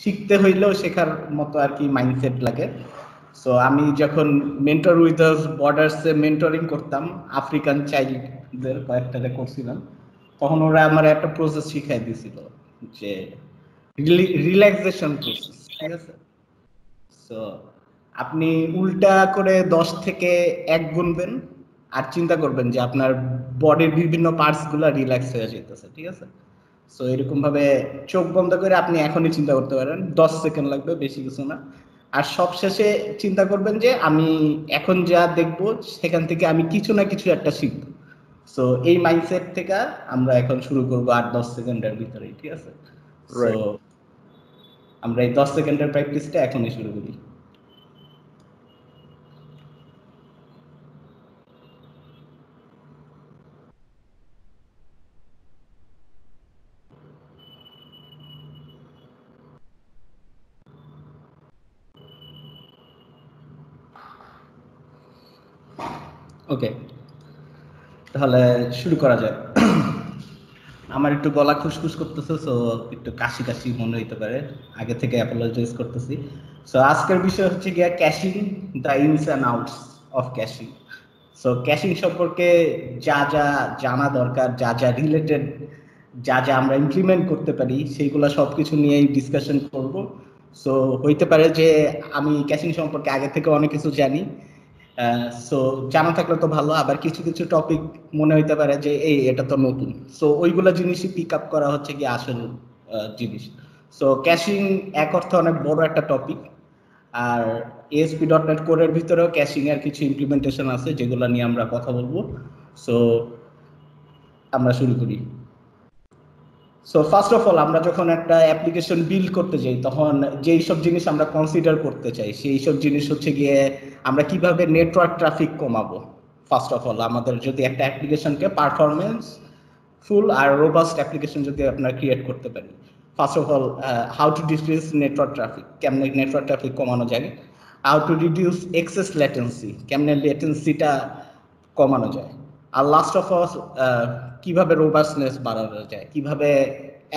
শিখতে হইলেও শেখার মতো আর কি মাইন্ডসেট লাগে। সো আমি যখন মেন্টর উইথ বর্ডার্সে মেন্টরিং করতাম আফ্রিকান চাইল্ডদের কয়েকটাতে করছিলাম তখন ওরা আমার একটা প্রসেস শিখাই দিয়েছিল যে রিল্যাক্সেশন প্রসেস ঠিক আছে? সো আপনি উল্টা করে দশ থেকে এক গুনবেন আর চিন্তা করবেন যে আপনার বডির বিভিন্ন পার্টসগুলো রিল্যাক্স হয়ে যেতেছে ঠিক আছে? সো এরকম ভাবে চোখ বন্ধ করে আপনি এখনই চিন্তা করতে পারেন। দশ সেকেন্ড লাগবে বেশি কিছু না। আর সবশেষে চিন্তা করবেন যে আমি এখন যা দেখব সেখান থেকে আমি কিছু না কিছু একটা শিখব। সো এই মাইন্ডসেট থেকে আমরা এখন শুরু করব আট দশ সেকেন্ডের ভিতরেই ঠিক আছে? আমরা এই দশ সেকেন্ডের প্র্যাকটিসটা এখনই শুরু করি। ওকে, তাহলে শুরু করা যায় আমার একটু গলা খুসখুস করতেছে সো একটু কাশি কাশি মনে হইতে পারে। আগে থেকে অ্যাপোলজাইজ করতেছি। সো আজকের বিষয় হচ্ছে গিয়া caching the ins and outs of caching so caching সম্পর্কে যা যা জানা দরকার, যা যা রিলেটেড যা যা আমরা ইমপ্লিমেন্ট করতে পারি, সেইগুলো সব কিছু নিয়েই ডিসকাশন করব। সো হইতে পারে যে আমি ক্যাশিং সম্পর্কে আগে থেকে অনেক কিছু জানি। সো জানা থাকলে তো ভালো, আবার কিছু কিছু টপিক মনে হইতে পারে যে এই এটা তো নতুন। সো ওইগুলা জিনিসই পিক আপ করা হচ্ছে কি আসল জিনিস। সো ক্যাশিং এক অর্থে অনেক বড় একটা টপিক আর এসপি ডট নেট কোরের ভিতরেও ক্যাশিং এর কিছু ইমপ্লিমেন্টেশন আছে যেগুলো নিয়ে আমরা কথা বলব। সো আমরা শুরু করি। সো ফার্স্ট অফ অল আমরা যখন একটা অ্যাপ্লিকেশন বিল্ড করতে যাই, তখন যেই সব জিনিস আমরা কনসিডার করতে চাই, সেই সব জিনিস হচ্ছে গিয়ে আমরা কীভাবে নেটওয়ার্ক ট্রাফিক কমাবো? ফার্স্ট অফ অল আমাদের যদি একটা অ্যাপ্লিকেশনকে পারফরমেন্স ফুল আর রোবাস্ট অ্যাপ্লিকেশন যদি আপনারা ক্রিয়েট করতে পারি। First of all how to decrease network traffic কেমনে নেটওয়ার্ক ট্রাফিক কমানো যায়? How to reduce excess latency কেমনে লেটেন্সিটা কমানো যায়? আর লাস্ট অফ অল কীভাবে রোবাসনেস বাড়ানো যায়, কীভাবে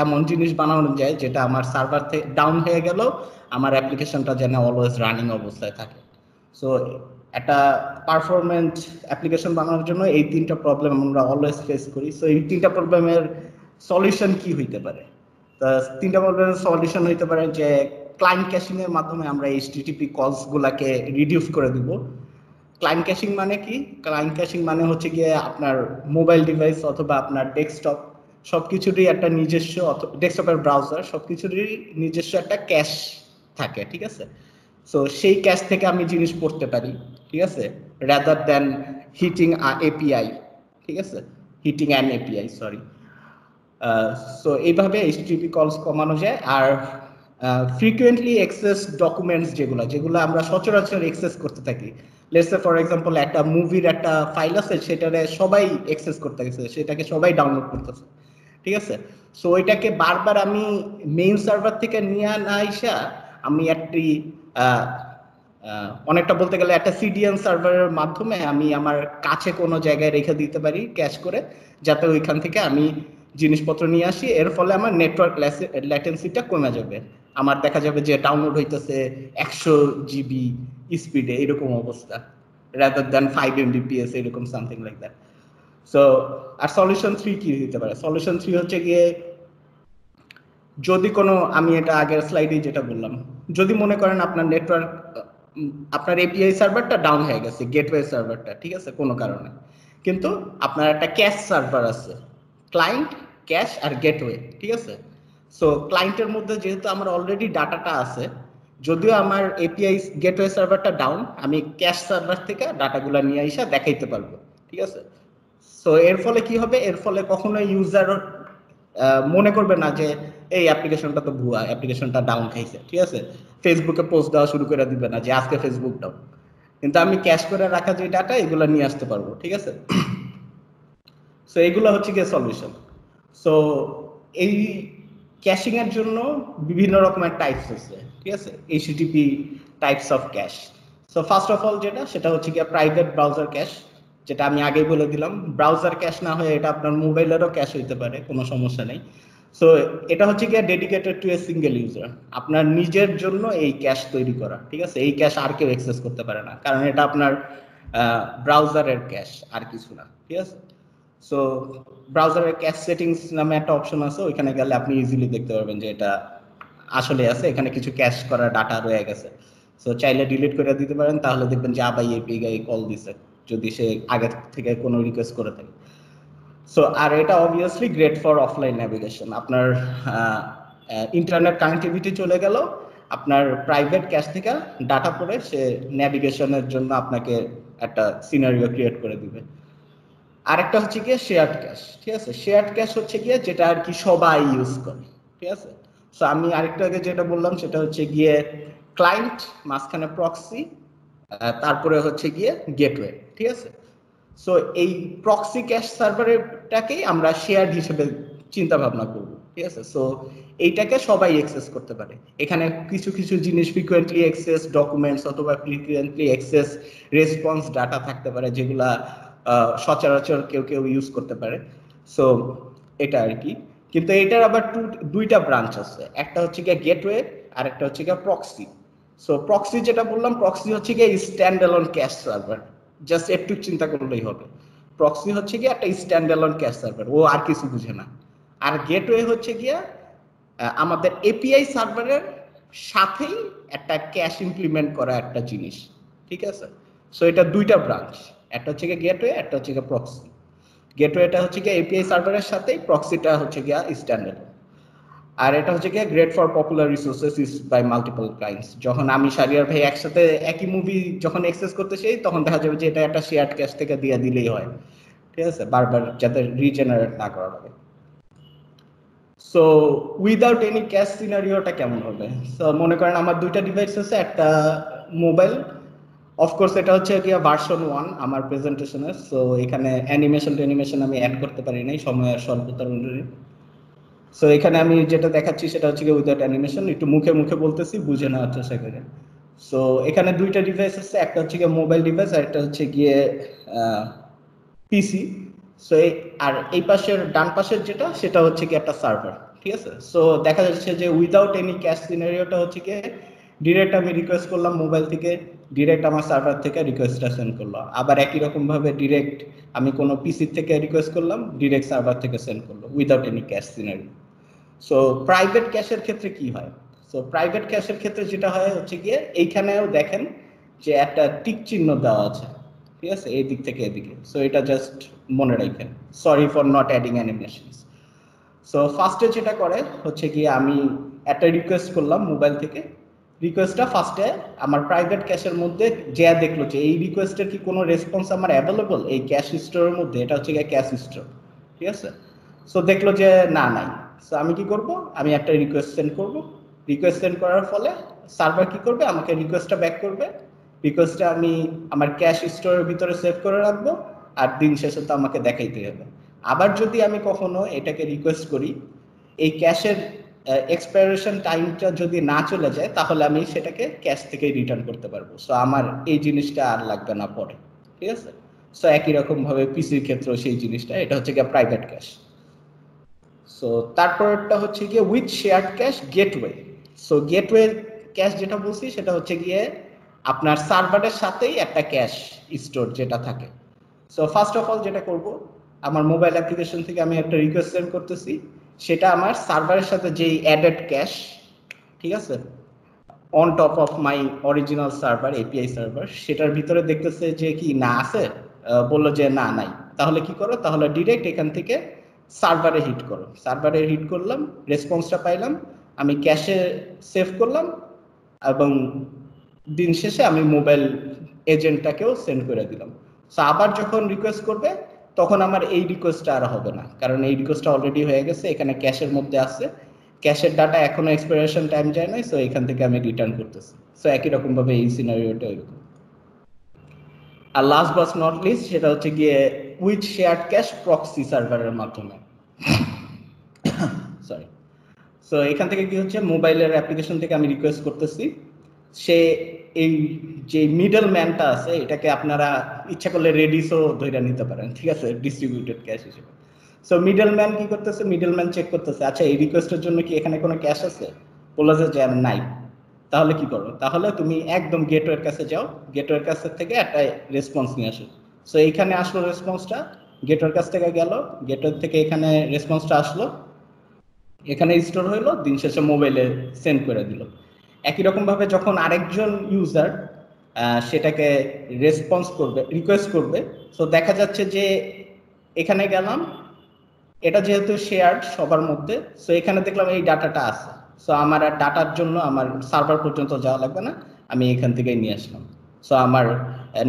এমন জিনিস বানানো যায় যেটা আমার সার্ভার থেকে ডাউন হয়ে গেল, আমার অ্যাপ্লিকেশনটা যেন অলওয়েজ রানিং অবস্থায় থাকে। সো একটা পারফরমেন্স অ্যাপ্লিকেশন বানানোর জন্য এই তিনটা প্রবলেম আমরা অলওয়েজ ফেস করি। সো এই তিনটা প্রবলেমের সলিউশন কি হইতে পারে? তা, তিনটা প্রবলেমের সলিউশন হইতে পারে যে ক্লায়েন্ট ক্যাশিং এর মাধ্যমে আমরা এইচটিটিপি কলস গুলাকে রিডিউস করে দিব। ক্লায়েন্ট ক্যাশিং মানে কি? ক্লায়েন্ট ক্যাশিং মানে হচ্ছে গিয়ে আপনার মোবাইল ডিভাইস অথবা আপনার ডেস্কটপ সবকিছুরই একটা নিজস্ব ডেস্কটপের ব্রাউজার সবকিছুরই নিজস্ব একটা ক্যাশ থাকে, ঠিক আছে? সো সেই ক্যাশ থেকে আমি জিনিস পড়তে পারি, ঠিক আছে? রাদার দেন হিটিং এপিআই ঠিক আছে? Hitting an API sorry so এইভাবে এইচটিপি কলস কমানো যায় আর ফ্রিকুয়েন্টলি এক্সেস ডকুমেন্টস যেগুলো যেগুলো আমরা সচরাচর এক্সেস করতে থাকি লেটস ফর এক্সাম্পল একটা মুভির একটা ফাইল আছে, সেটারে সবাই এক্সেস করতে গেছে, সেটাকে সবাই ডাউনলোড করতেছে, ঠিক আছে? সো ওইটাকে বারবার আমি মেইন সার্ভার থেকে নিয়ে না আইসা আমি একটি অনেকটা বলতে গেলে একটা সিডিএন সার্ভারের মাধ্যমে আমি আমার কাছে কোনো জায়গায় রেখে দিতে পারি ক্যাশ করে, যাতে ওইখান থেকে আমি জিনিসপত্র নিয়ে আসি। এর ফলে আমার নেটওয়ার্ক ল্যাটেন্সিটা কমে যাবে। আমার দেখা যাবে যে ডাউনলোড হইতেছে একশো জিবি স্পিডে এরকম অবস্থা রাদার দ্যান ফাইভ এমবিপিএস এরকম সামথিং লাইক দ্যাট সো আর সলিউশন থ্রি কি দিতে পারে? সলিউশন থ্রি হচ্ছে গিয়ে, যদি কোনো, আমি এটা আগের স্লাইডে যেটা বললাম, যদি মনে করেন আপনার নেটওয়ার্ক আপনার এপিআই সার্ভারটা ডাউন হয়ে গেছে গেটওয়ে সার্ভারটা ঠিক আছে? কোনো কারণে। কিন্তু আপনার একটা ক্যাশ সার্ভার আছে ক্লায়েন্ট ক্যাশ আর গেটওয়ে ঠিক আছে? সো ক্লায়েন্টের মধ্যে যেহেতু আমার অলরেডি ডাটাটা আছে, যদিও আমার এপিআই গেটওয়ে সার্ভারটা ডাউন আমি ক্যাশ সার্ভার থেকে ডাটাগুলো নিয়ে এসে দেখাইতে পারব, ঠিক আছে? সো এর ফলে কি হবে? এর ফলে কখনো ইউজার মনে করবে না যে, এই অ্যাপ্লিকেশনটা তো ভুয়া অ্যাপ্লিকেশনটা ডাউন খাইছে ঠিক আছে? ফেসবুকে পোস্ট দেওয়া শুরু করে দিবে না যে, আজকে ফেসবুক ডাউন কিন্তু আমি ক্যাশ করে রাখা যে ডাটা এগুলো নিয়ে আসতে পারব, ঠিক আছে? সো এগুলো হচ্ছে গিয়ে সলিউশন সো এই ক্যাশিং এর জন্য বিভিন্ন রকমের টাইপস আছে ঠিক আছে? HTTP types of cache so first of all যেটা, সেটা হচ্ছে গিয়ে প্রাইভেট ব্রাউজার ক্যাশ যেটা আমি আগেই বলে দিলাম। ব্রাউজার ক্যাশ না হয়ে এটা আপনার মোবাইলেরও ক্যাশ হইতে পারে, কোনো সমস্যা নেই। সো এটা হচ্ছে কি dedicated to a single user আপনার নিজের জন্য এই ক্যাশ তৈরি করা, ঠিক আছে? এই ক্যাশ আর কেউ অ্যাক্সেস করতে পারে না, কারণ এটা আপনার ব্রাউজারের ক্যাশ আর কিছু না, ঠিক আছে? সো ব্রাউজারের ক্যাশ সেটিংস নামে একটা অপশন আছে, ওইখানে গেলে আপনি ইজিলি দেখতে পারবেন যে এটা আসলে আছে, এখানে কিছু ক্যাশ করা ডাটা রয়ে গেছে। সো চাইলে ডিলিট করে দিতে পারেন, তাহলে দেখবেন যে আবাই এপিআই কল দিছে, যদি সে আগে থেকে কোনো রিকোয়েস্ট করে থাকে। সো আর এটা obviously great for offline navigation আপনার ইন্টারনেট কানেক্টিভিটি চলে গেল, আপনার প্রাইভেট ক্যাশ থেকে ডাটা পড়ে, সে ন্যাভিগেশনের জন্য আপনাকে একটা সিনারিও ক্রিয়েট করে দিবে। আরেকটা হচ্ছে গিয়ে শেয়ার্ড ক্যাশ ঠিক আছে? শেয়ার্ড ক্যাশ হচ্ছে গিয়ে যেটা আর কি সবাই ইউজ করে, ঠিক আছে? সো আমি আরেকটা আগে যেটা বললাম, সেটা হচ্ছে গিয়ে ক্লায়েন্ট মাঝখানে প্রক্সি তারপরে হচ্ছে গিয়ে গেটওয়ে ঠিক আছে? সো এই প্রক্সি ক্যাশ সার্ভারটাকেই আমরা শেয়ার হিসেবে চিন্তা ভাবনা করব, ঠিক আছে? সো এইটাকে সবাই অ্যাক্সেস করতে পারে। এখানে কিছু কিছু জিনিস ফ্রিকুয়েন্টলি অ্যাক্সেস ডকুমেন্টস অথবা ফ্রিকুয়েন্টলি অ্যাক্সেস রেসপন্স ডাটা থাকতে পারে যেগুলা সচরাচর কেউ কেউ ইউজ করতে পারে। সো এটা আর কি। কিন্তু এটার আবার টু দুইটা ব্রাঞ্চ আছে। একটা হচ্ছে গিয়ে গেটওয়ে আর একটা হচ্ছে গিয়ে প্রক্সি সো প্রক্সি যেটা বললাম প্রক্সি হচ্ছে গিয়ে stand alone cache server just একটু চিন্তা করলেই হবে। প্রক্সি হচ্ছে গিয়ে একটা স্ট্যান্ড অ্যালোন ক্যাশ সার্ভার ও আর কিছু বুঝে না। আর গেটওয়ে হচ্ছে গিয়া আমাদের এপিআই সার্ভারের সাথেই একটা ক্যাশ ইমপ্লিমেন্ট করা একটা জিনিস। ঠিক আছে? সো এটা দুইটা ব্রাঞ্চ একটা হচ্ছে গিয়ে গেটওয়ে একটা হচ্ছে গিয়ে প্রক্সি গেটওয়েটা হচ্ছে গিয়ে এপিআই সার্ভারের সাথেই প্রক্সিটা হচ্ছে গিয়া স্ট্যান্ডার্ড আর এটা হচ্ছে গিয়ে great for popular resources is by multiple clients যখন আমি সারিয়ার ভাই একসাথে একই মুভি যখন অ্যাক্সেস করতে চাই, তখন দেখা যাবে যে এটা একটা শেয়ার্ড ক্যাশ থেকে দিয়ে দিলেই হয়। ঠিক আছে? বারবার যাতে রিজেনারেট না করা লাগে। সো উইদাউট এনি ক্যাশ সিনারিওটা কেমন হবে? সো মনে করেন আমার দুইটা ডিভাইস আছে, একটা মোবাইল অফকোর্স এটা হচ্ছে কি ভার্সন ওয়ান আমার প্রেজেন্টেশনের সো এখানে অ্যানিমেশন ট্যানিমেশন আমি অ্যাড করতে পারি নাই সময়ের স্বল্পতার অনুযায়ী সো এখানে আমি যেটা দেখাচ্ছি সেটা হচ্ছে কি উইদাউট অ্যানিমেশন একটু মুখে মুখে বলতেছি, বুঝে নেওয়ার চেষ্টা করে। সো এখানে দুইটা ডিভাইস আছে, একটা হচ্ছে গিয়ে মোবাইল ডিভাইস আর একটা হচ্ছে গিয়ে পিসি সো এই, আর এই পাশের ডান পাশের যেটা, সেটা হচ্ছে কি একটা সার্ভার ঠিক আছে? সো দেখা যাচ্ছে যে উইদাউট এনি ক্যাশ সিনারিওটা হচ্ছে কি ডিরেক্ট আমি রিকোয়েস্ট করলাম মোবাইল থেকে ডিরেক্ট আমার সার্ভার থেকে রিকোয়েস্টটা সেন্ড করল। আবার একই রকম ভাবে ডিরেক্ট আমি কোনো পিসি থেকে রিকোয়েস্ট করলাম ডিরেক্ট সার্ভার থেকে সেন্ড করল without any cache scenario so private ক্যাশের ক্ষেত্রে কি হয়? সো প্রাইভেট ক্যাশের ক্ষেত্রে যেটা হয় হচ্ছে গিয়ে, এইখানেও দেখেন যে একটা টিক চিহ্ন দেওয়া আছে। ঠিক আছে? এই দিক থেকে এদিকে সো এটা জাস্ট মনে রাখেন sorry for not adding animations so ফার্স্টে যেটা করে হচ্ছে গিয়ে আমি একটা রিকোয়েস্ট করলাম মোবাইল থেকে। রিকোয়েস্টটা ফার্স্টে আমার প্রাইভেট ক্যাশের মধ্যে যে দেখল যে এই রিকোয়েস্টের কি কোনো রেসপন্স আমার অ্যাভেলেবল এই ক্যাশ স্টোরের মধ্যে, এটা হচ্ছে গিয়ে ক্যাশ স্টোর ঠিক আছে? সো দেখল যে না, নাই। সো আমি কি করব? আমি একটা রিকোয়েস্ট সেন্ড করব। রিকোয়েস্ট সেন্ড করার ফলে সার্ভার কি করবে? আমাকে রিকোয়েস্টটা ব্যাক করবে। রিকোয়েস্টটা আমি আমার ক্যাশ স্টোরের ভিতরে সেভ করে রাখব আর দিন শেষে তো আমাকে দেখাইতে হবে। আবার যদি আমি কখনো এটাকে রিকোয়েস্ট করি, এই ক্যাশের এক্সপায়ারেশন টাইমটা যদি না চলে যায়, তাহলে আমি সেটাকে ক্যাশ থেকে রিটার্ন করতে পারব। সো আমার এই জিনিসটা আর লাগবে না পরে। ঠিক আছে? সো একই রকম ভাবে পিসির ক্ষেত্রেও সেই জিনিসটা। এটা হচ্ছে গিয়ে প্রাইভেট ক্যাশ সো তারপরটা হচ্ছে গিয়ে with shared cache gateway so gateway cache যেটা বলছি, সেটা হচ্ছে গিয়ে আপনার সার্ভারের সাথেই একটা ক্যাশ স্টোর যেটা থাকে। সো ফার্স্ট অফ অল যেটা করব, আমার মোবাইল অ্যাপ্লিকেশন থেকে আমি একটা রিকোয়েস্ট সেন্ড করতেছি। সেটা আমার সার্ভারের সাথে যেই অ্যাডেড ক্যাশ ঠিক আছে? On top of my original server API server সেটার ভিতরে দেখতেছে যে কি, না আছে? বলল যে না, নাই। তাহলে কি করো? তাহলে ডিরেক্ট এখান থেকে সার্ভারে হিট করো। সার্ভারে হিট করলাম রেসপন্সটা পাইলাম, আমি ক্যাশে সেভ করলাম এবং দিন শেষে আমি মোবাইল এজেন্টটাকেও সেন্ড করে দিলাম। সো আবার যখন রিকোয়েস্ট করবে তখন আমার এই রিকোয়েস্টটা আর হবে না। কারণ এই রিকোয়েস্টটা অলরেডি হয়ে গেছে, এখানে ক্যাশের মধ্যে আছে। ক্যাশের ডাটা এখনও এক্সপায়ারেশন টাইম যায় নাই সো এখান থেকে আমি রিটার্ন করতেছি। সো একই রকম ভাবে এই সিনারিওটা এরকম। আর লাস্ট বাস নট লিস্ট সেটা হচ্ছে গিয়ে উইথ শেয়ার্ড ক্যাশ প্রক্সি সার্ভারের মাধ্যমে। সরি সো এখান থেকে কি হচ্ছে? মোবাইলের অ্যাপ্লিকেশন থেকে আমি রিকোয়েস্ট করতেছি। সে এই যে মিডল ম্যানটা আছে, এটাকে আপনারা ইচ্ছা করলে রেডিসও ধরে নিতে পারেন, ঠিক আছে? ডিস্ট্রিবিউটেড ক্যাশ হিসেবে। সো মিডল ম্যান কি করতেছে? মিডল ম্যান চেক করতেছে। আচ্ছা এই রিকোয়েস্টের জন্য কি এখানে কোনো ক্যাশ আছে? বলে যে, নাই। তাহলে কি করো তাহলে তুমি একদম গেটওয়ের কাছে যাও। গেটওয়ের কাছে থেকে একটা রেসপন্স নিয়ে আসো। সো এইখানে আসলো রেসপন্সটা গেটওয়ের কাছ থেকে গেল। গেটওয়ের থেকে এখানে রেসপন্সটা আসলো। এখানে স্টোর হইল। দিন শেষে মোবাইলে সেন্ড করে দিল। একই রকম ভাবে যখন আরেকজন ইউজার সেটাকে রেসপন্স করবে রিকোয়েস্ট করবে সো দেখা যাচ্ছে যে এখানে গেলাম, এটা যেহেতু শেয়ার সবার মধ্যে সো এখানে দেখলাম এই ডাটাটা আছে সো আমার আর ডাটার জন্য আমার সার্ভার পর্যন্ত যাওয়া লাগবে না, আমি এখান থেকেই নিয়ে আসলাম সো আমার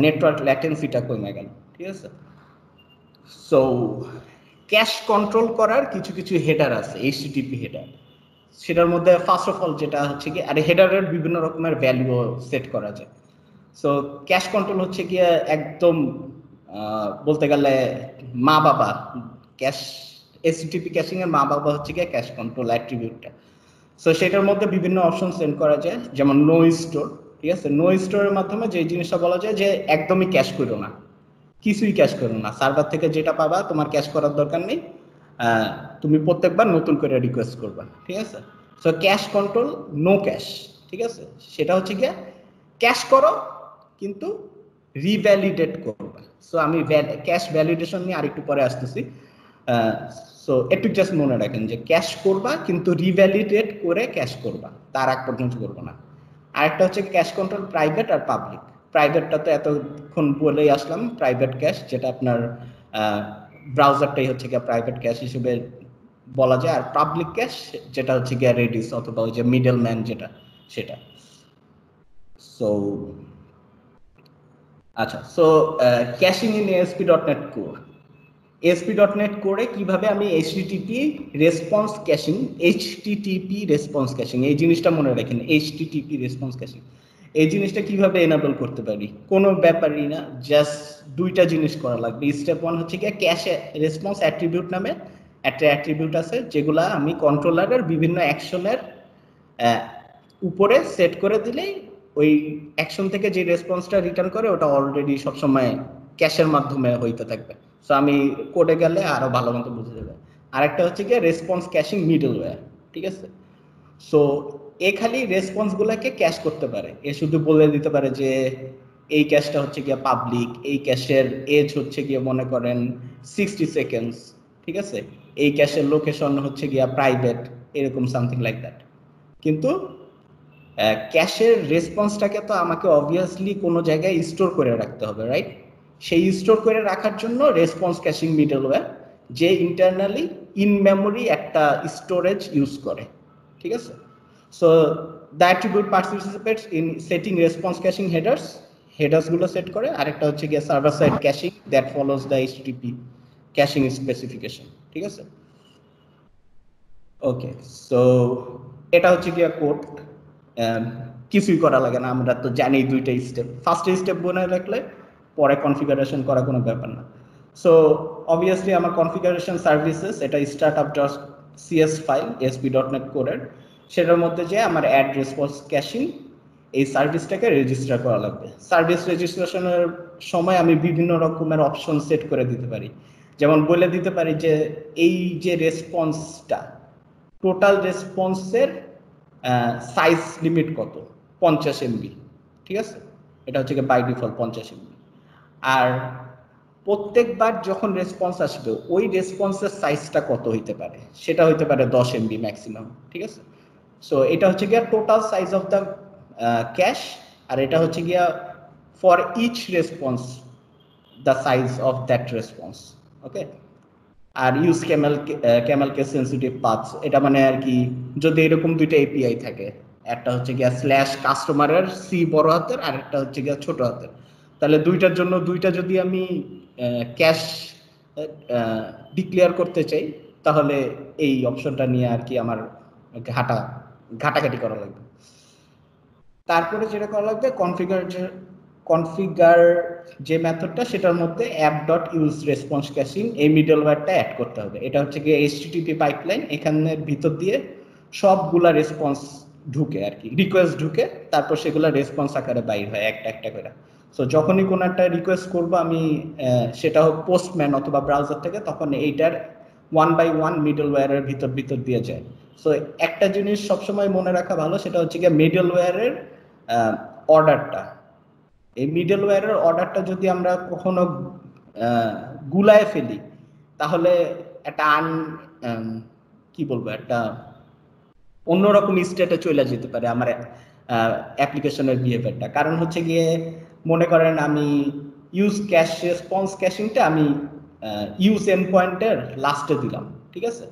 নেটওয়ার্ক ল্যাটেন্সিটা কমে গেল, ঠিক আছে? সো ক্যাশ কন্ট্রোল করার কিছু কিছু হেডার আছে এইচটিটিপি হেডার সেটার মধ্যে ফার্স্ট অফ অল যেটা হচ্ছে কি, আর হেডারের বিভিন্ন রকমের ভ্যালু সেট করা যায়। সো ক্যাশ কন্ট্রোল হচ্ছে গিয়ে একদম বলতে গেলে মা বাবা ক্যাশ এসটিপি ক্যাশিং এর মা বাবা হচ্ছে গিয়ে ক্যাশ কন্ট্রোল অ্যাট্রিবিউটটা সো সেটার মধ্যে বিভিন্ন অপশন সেন্ড করা যায়, যেমন নো স্টোর ঠিক আছে? নো স্টোরের মাধ্যমে যে জিনিসটা বলা যায় যে একদমই ক্যাশ করো না। কিছুই ক্যাশ করো না। সার্ভার থেকে যেটা পাবা, তোমার ক্যাশ করার দরকার নেই। তুমি প্রত্যেকবার নতুন করে রিকোয়েস্ট করবা, ঠিক আছে? So cache control no cache ঠিক আছে? সেটা হচ্ছে গিয়ে ক্যাশ করো, কিন্তু রিভ্যালিডেট করবা। সো আমি ক্যাশ ভ্যালিডেশন নিয়ে আরেকটু পরে আসতেছি। সো একটু জাস্ট মনে রাখেন যে ক্যাশ করবা, কিন্তু রিভ্যালিডেট করে ক্যাশ করবা। তার আগ পর্যন্ত করব না। আরেকটা হচ্ছে ক্যাশ কন্ট্রোল প্রাইভেট আর পাবলিক প্রাইভেটটা তো এতক্ষণ বলেই আসলাম প্রাইভেট ক্যাশ যেটা আপনার ব্রাউজারটাই হচ্ছে গিয়ে প্রাইভেট ক্যাশ হিসেবে বলা যায়, আর পাবলিক ক্যাশ যেটা হচ্ছে গিয়ে রেডিস অথবা ওই যে মিডল ম্যান যেটা, সেটা। সো আচ্ছা so caching in ASP dot net core ASP dot net করে কীভাবে আমি HTTP response caching HTTP response caching এই জিনিসটা মনে রাখেন এইচটিটিপি রেসপন্স ক্যাশিং এই জিনিসটা কীভাবে এনাবল করতে পারি? কোনো ব্যাপারই না জাস্ট দুইটা জিনিস করা লাগবে। স্টেপ ওয়ান হচ্ছে কি ক্যাশ রেসপন্স অ্যাট্রিবিউট নামে একটা অ্যাট্রিবিউট আছে, যেগুলা আমি কন্ট্রোলারের বিভিন্ন অ্যাকশনের উপরে সেট করে দিলেই ওই অ্যাকশন থেকে যে রেসপন্সটা রিটার্ন করে, ওটা অলরেডি সবসময় ক্যাশের মাধ্যমে হইতে থাকবে। সো আমি কোডে গেলে আরও ভালো মতো বুঝে যাবে। আরেকটা হচ্ছে কি রেসপন্স ক্যাশিং মিডলওয়্যার ঠিক আছে? সো এ খালি রেসপন্স গুলাকে ক্যাশ করতে পারে। এ শুধু বলে দিতে পারে যে, এই ক্যাশটা হচ্ছে গিয়ে পাবলিক এই ক্যাশের এজ হচ্ছে গিয়ে মনে করেন সিক্সটি সেকেন্ডস ঠিক আছে? এই ক্যাশের লোকেশন হচ্ছে গিয়া প্রাইভেট এরকম সামথিং লাইক দ্যাট কিন্তু ক্যাশের রেসপন্সটাকে তো আমাকে অবভিয়াসলি কোনো জায়গায় স্টোর করে রাখতে হবে রাইট সেই স্টোর করে রাখার জন্য রেসপন্স ক্যাশিং মিডলওয়্যার যে ইন্টারনালি ইন মেমোরি একটা স্টোরেজ ইউজ করে, ঠিক আছে? So the attribute participates in setting response caching headers হেডার্সগুলো set করে, আরেকটা হচ্ছে গিয়ে server side caching that follows the HTTP caching specification ঠিক আছে? ওকে সো এটা হচ্ছে গিয়া কোড কিছুই করা লাগে না, আমরা তো জানি দুইটা স্টেপ ফার্স্ট স্টেপ বনে রাখলে পরে কনফিগারেশন করা কোনো ব্যাপার না। সো অবভিয়াসলি আমার কনফিগারেশন সার্ভিসেস এটা startup dot CS file ASP dot net কোডের সেটার মধ্যে যে আমার অ্যাড রেসপন্স ক্যাশিং এই সার্ভিসটাকে রেজিস্টার করা লাগবে। সার্ভিস রেজিস্ট্রেশনের সময় আমি বিভিন্ন রকমের অপশন সেট করে দিতে পারি। যেমন বলে দিতে পারি যে, এই যে রেসপন্সটা টোটাল রেসপন্সের সাইজ লিমিট কত? পঞ্চাশ এমবি ঠিক আছে? এটা হচ্ছে বাই ডিফল্ট পঞ্চাশ এমবি আর প্রত্যেকবার যখন রেসপন্স আসবে, ওই রেসপন্সের সাইজটা কত হইতে পারে? সেটা হইতে পারে দশ এমবি ম্যাক্সিমাম ঠিক আছে? সো এটা হচ্ছে গিয়া total size of the cache আর এটা হচ্ছে গিয়া for each response the size of that response okay R use camel camel case sensitive paths এটা মানে আর কি যদি এরকম দুইটা এপিআই থাকে, একটা হচ্ছে গিয়া স্ল্যাশ কাস্টমারের সি বড় হাতের আর একটা হচ্ছে গিয়া ছোট হাতের। তাহলে দুইটার জন্য দুইটা যদি আমি ক্যাশ ডিক্লেয়ার করতে চাই, তাহলে এই অপশনটা নিয়ে আর কি আমার ঘাটা ঘাটাঘাটি করা লাগবে। তারপরে যেটা করা লাগবে কনফিগার কনফিগার যে মেথডটা সেটার মধ্যে app dot use response caching এই মিডল মিডলওয়্যারটা অ্যাড করতে হবে। এটা হচ্ছে গিয়ে এইচটিটিপি পাইপলাইন এখানের ভিতর দিয়ে সবগুলা রেসপন্স ঢুকে আর কি রিকোয়েস্ট ঢুকে, তারপর সেগুলা রেসপন্স আকারে বাইর হয় একটা একটা করে। সো যখনই কোনো একটা রিকোয়েস্ট করব আমি সেটা হোক পোস্টম্যান অথবা ব্রাউজার থেকে, তখন এইটার ওয়ান বাই ওয়ান মিডল ওয়্যারের ভিতর ভিতর দিয়ে যায়। সো একটা জিনিস সবসময় মনে রাখা ভালো, সেটা হচ্ছে গিয়ে মিডল ওয়্যারের অর্ডারটা এই মিডল ওয়্যারের অর্ডারটা যদি আমরা কখনো গুলায় ফেলি, তাহলে একটা আন কি বলব, একটা অন্যরকম স্টেটে চলে যেতে পারে আমার অ্যাপ্লিকেশনের বিহেভিয়ারটা কারণ হচ্ছে গিয়ে, মনে করেন আমি ইউজ ক্যাশ রেসপন্স ক্যাশিংটা আমি ইউজ এন পয়েন্টের লাস্টে দিলাম, ঠিক আছে?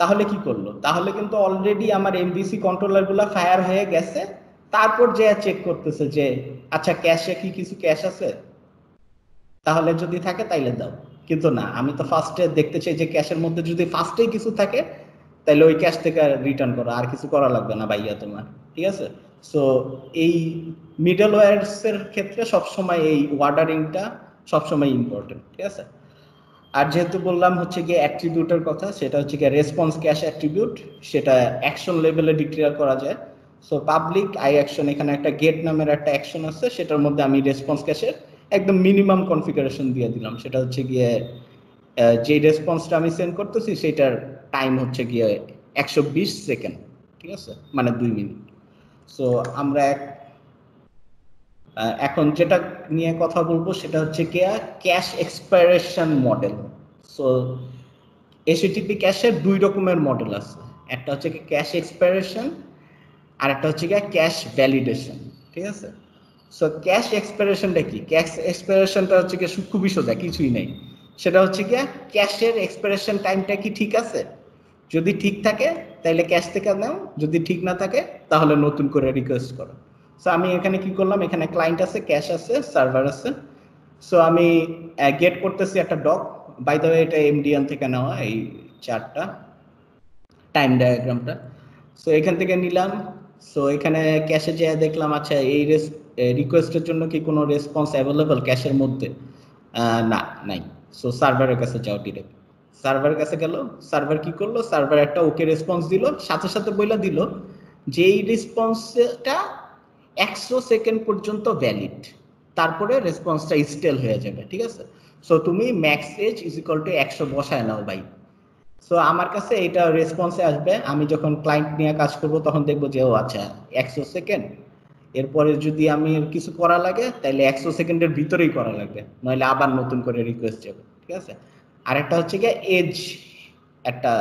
তাহলে কি করল? তাহলে কিন্তু অলরেডি আমার এমবিসি কন্ট্রোলারগুলো ফায়ার হয়ে গেছে। তারপর যে চেক করতেছে যে আচ্ছা ক্যাশে কি কিছু ক্যাশ আছে? তাহলে যদি থাকে তাইলে দাও। কিন্তু না, আমি তো ফার্স্টে দেখতে চাই যে ক্যাশের মধ্যে যদি ফার্স্টেই কিছু থাকে তাহলে ওই ক্যাশ থেকে রিটার্ন করো। আর কিছু করা লাগবে না ভাইয়া তোমার, ঠিক আছে? সো এই মিডল ওয়ার্সের ক্ষেত্রে সবসময় এই ওয়ার্ডারিংটা সবসময় ইম্পর্টেন্ট ঠিক আছে? আর যেহেতু বললাম হচ্ছে গিয়ে অ্যাট্রিবিউটের কথা, সেটা হচ্ছে গিয়ে রেসপন্স ক্যাশ অ্যাট্রিবিউট সেটা অ্যাকশন লেভেলে ডিক্লেয়ার করা যায়। সো পাবলিক আই অ্যাকশন এখানে একটা গেট নামের একটা অ্যাকশন আছে, সেটার মধ্যে আমি রেসপন্স ক্যাশের একদম মিনিমাম কনফিগারেশন দিয়ে দিলাম। সেটা হচ্ছে গিয়ে যে রেসপন্সটা আমি সেন্ড করতেছি, সেটার টাইম হচ্ছে গিয়ে একশো বিশ সেকেন্ড ঠিক আছে? মানে দুই মিনিট। সো আমরা এক এখন যেটা নিয়ে কথা বলব সেটা হচ্ছে কি cache expiration model so HTTP ক্যাশের দুই রকমের মডেল আছে। একটা হচ্ছে ক্যাশ এক্সপায়ারেশন আর একটা হচ্ছে কি ক্যাশ ভ্যালিডেশন ঠিক আছে? সো ক্যাশ এক্সপায়ারেশনটা কি? ক্যাশ এক্সপায়ারেশনটা হচ্ছে কি খুবই সোজা কিছুই নেই। সেটা হচ্ছে কি ক্যাশের এক্সপায়ারেশন টাইমটা কি ঠিক আছে? যদি ঠিক থাকে তাহলে ক্যাশ থেকে নাও। যদি ঠিক না থাকে, তাহলে নতুন করে রিকোয়েস্ট করো। সো আমি এখানে কি করলাম? এখানে ক্লায়েন্ট আছে ক্যাশ আছে সার্ভার আছে। সো আমি গেট করতেছি একটা ডক বাই দ্য ওয়ে এটা এমডিএন থেকে নেওয়া এই চারটা টাইম ডায়াগ্রামটা সো এখান থেকে নিলাম। সো এখানে ক্যাশে যে দেখলাম আচ্ছা এই রিকোয়েস্টের জন্য কি কোনো রেসপন্স অ্যাভেলেবল ক্যাশের মধ্যে? না, নাই। সো সার্ভারের কাছে যাও ডিরেক্ট সার্ভারের কাছে গেল। সার্ভার কি করল? সার্ভার একটা ওকে রেসপন্স দিল। সাথে সাথে বইলা দিল যে এই রেসপন্সটা একশো সেকেন্ড পর্যন্ত ভ্যালিড তারপরে রেসপন্সটা স্টেল হয়ে যাবে, ঠিক আছে? সো তুমি max age is equal to একশো বসায় নাও ভাই। সো আমার কাছে এটা রেসপন্সে আসবে। আমি যখন ক্লায়েন্ট নিয়ে কাজ করব, তখন দেখব যে, ও আচ্ছা একশো সেকেন্ড। এরপরে যদি আমি কিছু করা লাগে, তাহলে একশো সেকেন্ডের ভিতরেই করা লাগবে। নইলে আবার নতুন করে রিকোয়েস্ট যাবে, ঠিক আছে? আর একটা হচ্ছে গিয়ে এজ একটা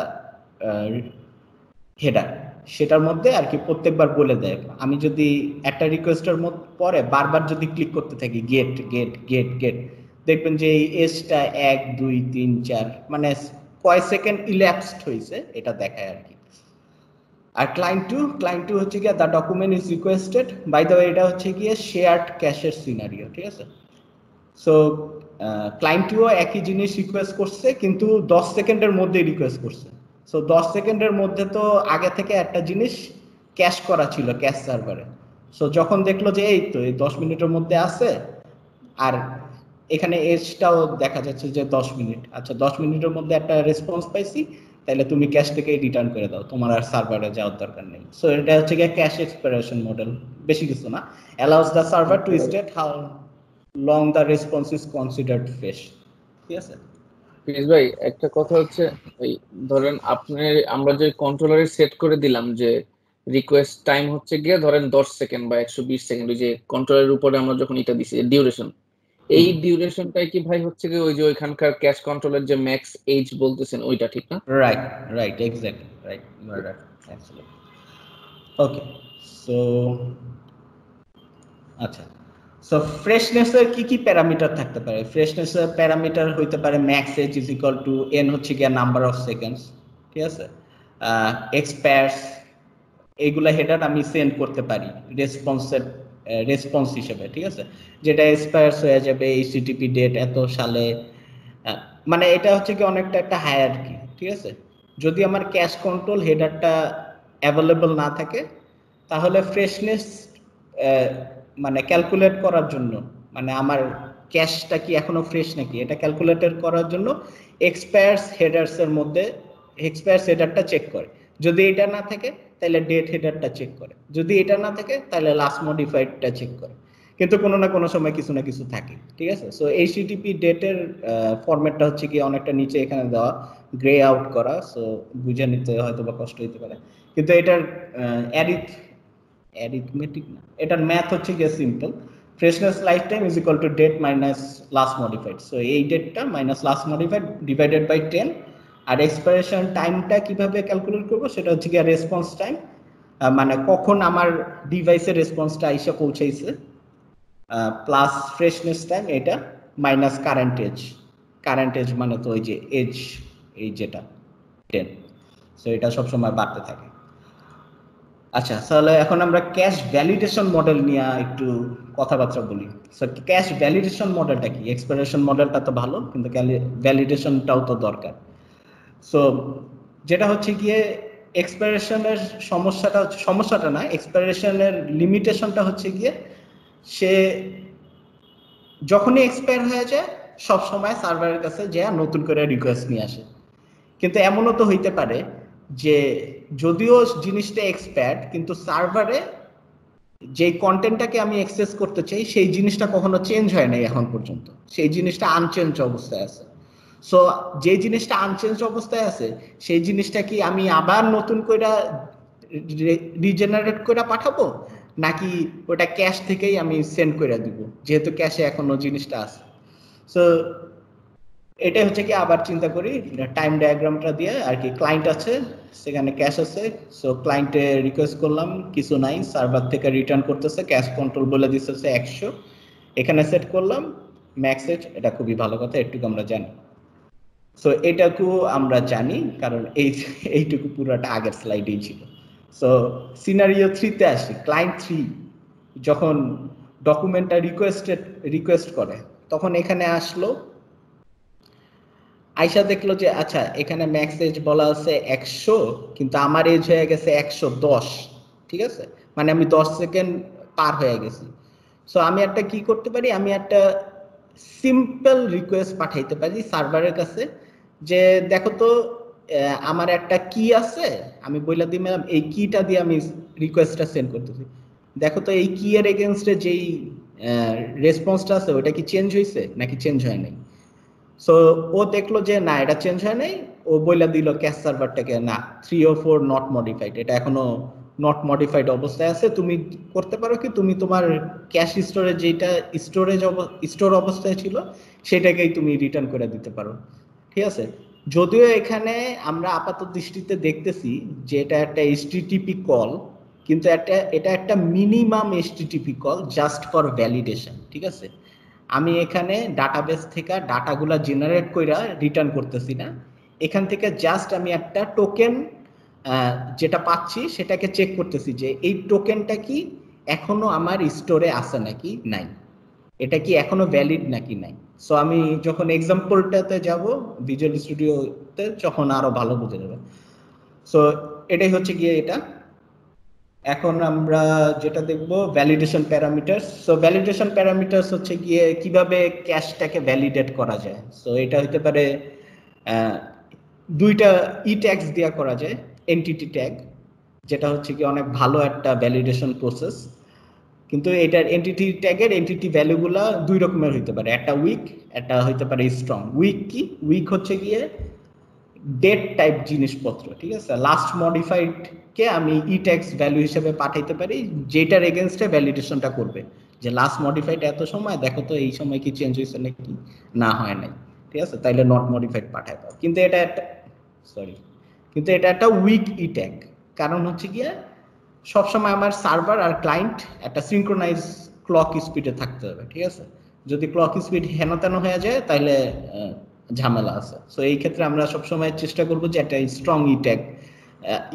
হেডার সেটার মধ্যে আর কি প্রত্যেকবার বলে দেয়। আমি যদি একটা রিকোয়েস্টের পরে বারবার যদি ক্লিক করতে থাকি গেট গেট গেট গেট দেখবেন যে এই এজটা এক, দুই, তিন, চার মানে কয় সেকেন্ড ইল্যাপসড হয়েছে এটা দেখায় আর কি। আর ক্লায়েন্ট টু ক্লায়েন্ট টু হচ্ছে গিয়ে the document is requested by the এটা হচ্ছে গিয়ে শেয়ার্ড ক্যাশের সিনারিও ঠিক আছে? সো ক্লায়েন্ট টুও একই জিনিস রিকোয়েস্ট করছে, কিন্তু দশ সেকেন্ডের মধ্যে রিকোয়েস্ট করছে। সো দশ সেকেন্ডের মধ্যে তো আগে থেকে একটা জিনিস ক্যাশ করা ছিল ক্যাশ সার্ভারে সো যখন দেখল যে এই তো, এই দশ মিনিটের মধ্যে আছে, আর এখানে এজটাও দেখা যাচ্ছে যে দশ মিনিট। আচ্ছা দশ মিনিটের মধ্যে একটা রেসপন্স পাইছি তাহলে তুমি ক্যাশ থেকে রিটার্ন করে দাও, তোমার আর সার্ভারে যাওয়ার দরকার নেই। সো এটা হচ্ছে গিয়ে ক্যাশ এক্সপায়ারেশন মডেল বেশি কিছু না। Allows the server to state how long the response is considered fresh ঠিক আছে? প্লিজ ভাই একটা কথা হচ্ছে এই ধরেন আপনি আমরা যে কন্ট্রোলারে সেট করে দিলাম যে রিকোয়েস্ট টাইম হচ্ছে গিয়ে ধরেন দশ সেকেন্ড বা একশো বিশ সেকেন্ড ওই যে কন্ট্রোলের উপরে আমরা যখন এটা দিছি ডিউরেশন এই ডিউরেশনটাই কি ভাই হচ্ছে কি ওই যে ওইখানকার ক্যাশ কন্ট্রোলের যে ম্যাক্স এজ বলতেছেন ওইটা ঠিক না? Right right exactly right right okay so আচ্ছা। সো ফ্রেশনেসের কি কি প্যারামিটার থাকতে পারে? ফ্রেশনেসের প্যারামিটার হইতে পারে max age is equal to N হচ্ছে গিয়া নাম্বার অফ সেকেন্ডস ঠিক আছে? এক্সপায়ার্স এইগুলা হেডার আমি সেন্ড করতে পারি রেসপন্সের রেসপন্স হিসেবে, ঠিক আছে? যেটা এক্সপায়ার্স হয়ে যাবে এই সিটিপি ডেট এত সালে মানে এটা হচ্ছে কি অনেকটা একটা হায়ার কি ঠিক আছে? যদি আমার ক্যাশ কন্ট্রোল হেডারটা অ্যাভেলেবল না থাকে, তাহলে ফ্রেশনেস মানে ক্যালকুলেট করার জন্য মানে আমার ক্যাশটা কি এখনও ফ্রেশ নাকি? এটা ক্যালকুলেটর করার জন্য এক্সপায়ার্স হেডার্স এর মধ্যে এক্সপায়ার্স হেডারটা চেক করে। যদি এটা না থাকে, তাহলে ডেট হেডারটা চেক করে। যদি এটা না থাকে, তাহলে লাস্ট মডিফাইডটা চেক করে। কিন্তু কোনো না কোনো সময় কিছু না কিছু থাকে, ঠিক আছে? সো এইচটিটিপি ডেটের ফরম্যাটটা হচ্ছে কি, অনেকটা নিচে এখানে দেওয়া গ্রে আউট করা। সো বুঝে নিতে হয়তো বা কষ্ট হতে পারে। কিন্তু এটার অ্যারিথ অ্যারিথমেটিক না। এটার ম্যাথ হচ্ছে গিয়ে simple freshness lifetime is equal to date minus last modified so এই ডেটটা minus last modified divided by ten R expiration টাইমটা কীভাবে ক্যালকুলেট করব সেটা হচ্ছে গিয়ে রেসপন্স টাইম মানে কখন আমার ডিভাইসের রেসপন্সটা এসে পৌঁছাইছে। প্লাস ফ্রেশনেস টাইম এটা minus current age current age মানে তো ওই যে এজ এই যেটা। টেন সো এটা সবসময় বাড়তে থাকে। আচ্ছা তাহলে এখন আমরা ক্যাশ ভ্যালিডেশন মডেল নিয়ে একটু কথাবার্তা বলি। সো ক্যাশ ভ্যালিডেশন মডেলটা কি? এক্সপারেশন মডেলটা তো ভালো, কিন্তু ভ্যালিডেশনটাও তো দরকার। সো যেটা হচ্ছে গিয়ে এক্সপায়ারেশনের সমস্যাটা সমস্যাটা না এক্সপায়ারেশনের লিমিটেশনটা হচ্ছে গিয়ে সে যখনই এক্সপায়ার হয়ে যায় সব সময় সার্ভারের কাছে যে নতুন করে রিকোয়েস্ট নিয়ে আসে। কিন্তু এমনও তো হইতে পারে যে যদিও জিনিসটা এক্সপায়ার্ড কিন্তু সার্ভারে যে কন্টেন্টটাকে আমি অ্যাক্সেস করতে চাই, সেই জিনিসটা কখনো চেঞ্জ হয় নাই এখন পর্যন্ত। সেই জিনিসটা আনচেঞ্জ অবস্থায় আছে। সো যে জিনিসটা আনচেঞ্জ অবস্থায় আছে, সেই জিনিসটা কি আমি আবার নতুন করে রিজেনারেট করে পাঠাবো? নাকি ওটা ক্যাশ থেকেই আমি সেন্ড করে দিব, যেহেতু ক্যাশে এখনও জিনিসটা আছে। সো এটা হচ্ছে কি আবার চিন্তা করি টাইম ডায়াগ্রামটা দিয়ে আর কি ক্লায়েন্ট আছে, সেখানে ক্যাশ আছে সো ক্লায়েন্টে রিকোয়েস্ট করলাম, কিছু নাই সার্ভার থেকে রিটার্ন করতেছে ক্যাশ কন্ট্রোল বলে দিতেছে একশো। এখানে সেট করলাম ম্যাক্স এটা খুবই ভালো কথা, এটুকু আমরা জানি। সো এটাকু আমরা জানি, কারণ এই এইটুকু পুরোটা আগের স্লাইডেই ছিল। সো সিনারিও থ্রিতে আসি ক্লায়েন্ট থ্রি যখন ডকুমেন্টটা রিকোয়েস্টেড রিকোয়েস্ট করে, তখন এখানে আসলো আইসা দেখল যে আচ্ছা এখানে ম্যাক্স এজ বলা আছে একশো, কিন্তু আমার এজ হয়ে গেছে একশো দশ, ঠিক আছে? মানে আমি দশ সেকেন্ড পার হয়ে গেছি। সো আমি একটা কি করতে পারি? আমি একটা সিম্পল রিকোয়েস্ট পাঠাইতে পারি সার্ভারের কাছে যে, দেখো তো আমার একটা কি আছে, আমি বইলা দিলাম এই কিটা দিয়ে আমি রিকোয়েস্টটা সেন্ড করতেছি। দেখো তো, এই কি এর এগেনস্টে যেই রেসপন্সটা আছে, ওটা কি চেঞ্জ হয়েছে নাকি চেঞ্জ হয় নাই? সো ও দেখল যে, না, এটা চেঞ্জ হয় নাই। ও বইলা দিল ক্যাশ সার্ভারটাকে না three o four not modified এটা এখনও নট মডিফাইড অবস্থায় আছে। তুমি করতে পারো কি? তুমি তোমার ক্যাশ স্টোরেজ যেটা স্টোরেজ স্টোর অবস্থায় ছিল, সেটাকেই তুমি রিটার্ন করে দিতে পারো। ঠিক আছে? যদিও এখানে আমরা আপাত দৃষ্টিতে দেখতেছি যে, এটা একটা এইচটিটিপি কল কিন্তু একটা, এটা একটা minimum HTTP call just for validation ঠিক আছে? আমি এখানে ডাটাবেস থেকে ডাটাগুলা জেনারেট কইরা রিটার্ন করতেছি না। এখান থেকে জাস্ট আমি একটা টোকেন যেটা পাচ্ছি সেটাকে চেক করতেছি যে এই টোকেনটা কি এখনও আমার স্টোরে আছে নাকি নাই? এটা কি এখনও ভ্যালিড নাকি নাই? সো আমি যখন এক্সাম্পলটাতে যাব ভিজুয়াল স্টুডিওতে যখন আরও ভালো বুঝে যাবে। সো এটাই হচ্ছে গিয়ে এটা। এখন আমরা যেটা দেখব validation parameters so validation parameters হচ্ছে গিয়ে কীভাবে ক্যাশটাকে ভ্যালিডেট করা যায়। সো এটা হতে পারে দুইটা ই ট্যাক্স দেওয়া করা যায় এনটিটি ট্যাগ যেটা হচ্ছে কি অনেক ভালো একটা ভ্যালিডেশন প্রসেস কিন্তু এটার এনটিটি ট্যাগের এনটিটি ভ্যালুগুলা দুই রকমের হইতে পারে। একটা উইক একটা হইতে পারে স্ট্রং উইক কি? উইক হচ্ছে গিয়ে ডেট টাইপ জিনিসপত্র, ঠিক আছে? লাস্ট মডিফাইড কে আমি ই ট্যাক্স ভ্যালু হিসেবে পাঠাইতে পারি, যেটার এগেনস্টে ভ্যালিডেশনটা করবে। যে লাস্ট মডিফাইড এত সময়, দেখো তো এই সময় কি চেঞ্জ হয়েছে নাকি? না, হয় নাই। ঠিক আছে? তাইলে নট মডিফাইড পাঠাই দাও। কিন্তু এটা একটা সরি কিন্তু এটা একটা উইক ই ট্যাগ কারণ হচ্ছে গিয়ে, সবসময় আমার সার্ভার আর ক্লায়েন্ট একটা সিনক্রোনাইজ ক্লক স্পিডে থাকতে হবে, ঠিক আছে? যদি ক্লক স্পিড হেন তেন হয়ে যায় তাহলে ঝামেলা আছে। সো এই ক্ষেত্রে আমরা সবসময় চেষ্টা করব যে একটা স্ট্রং ই ট্যাগ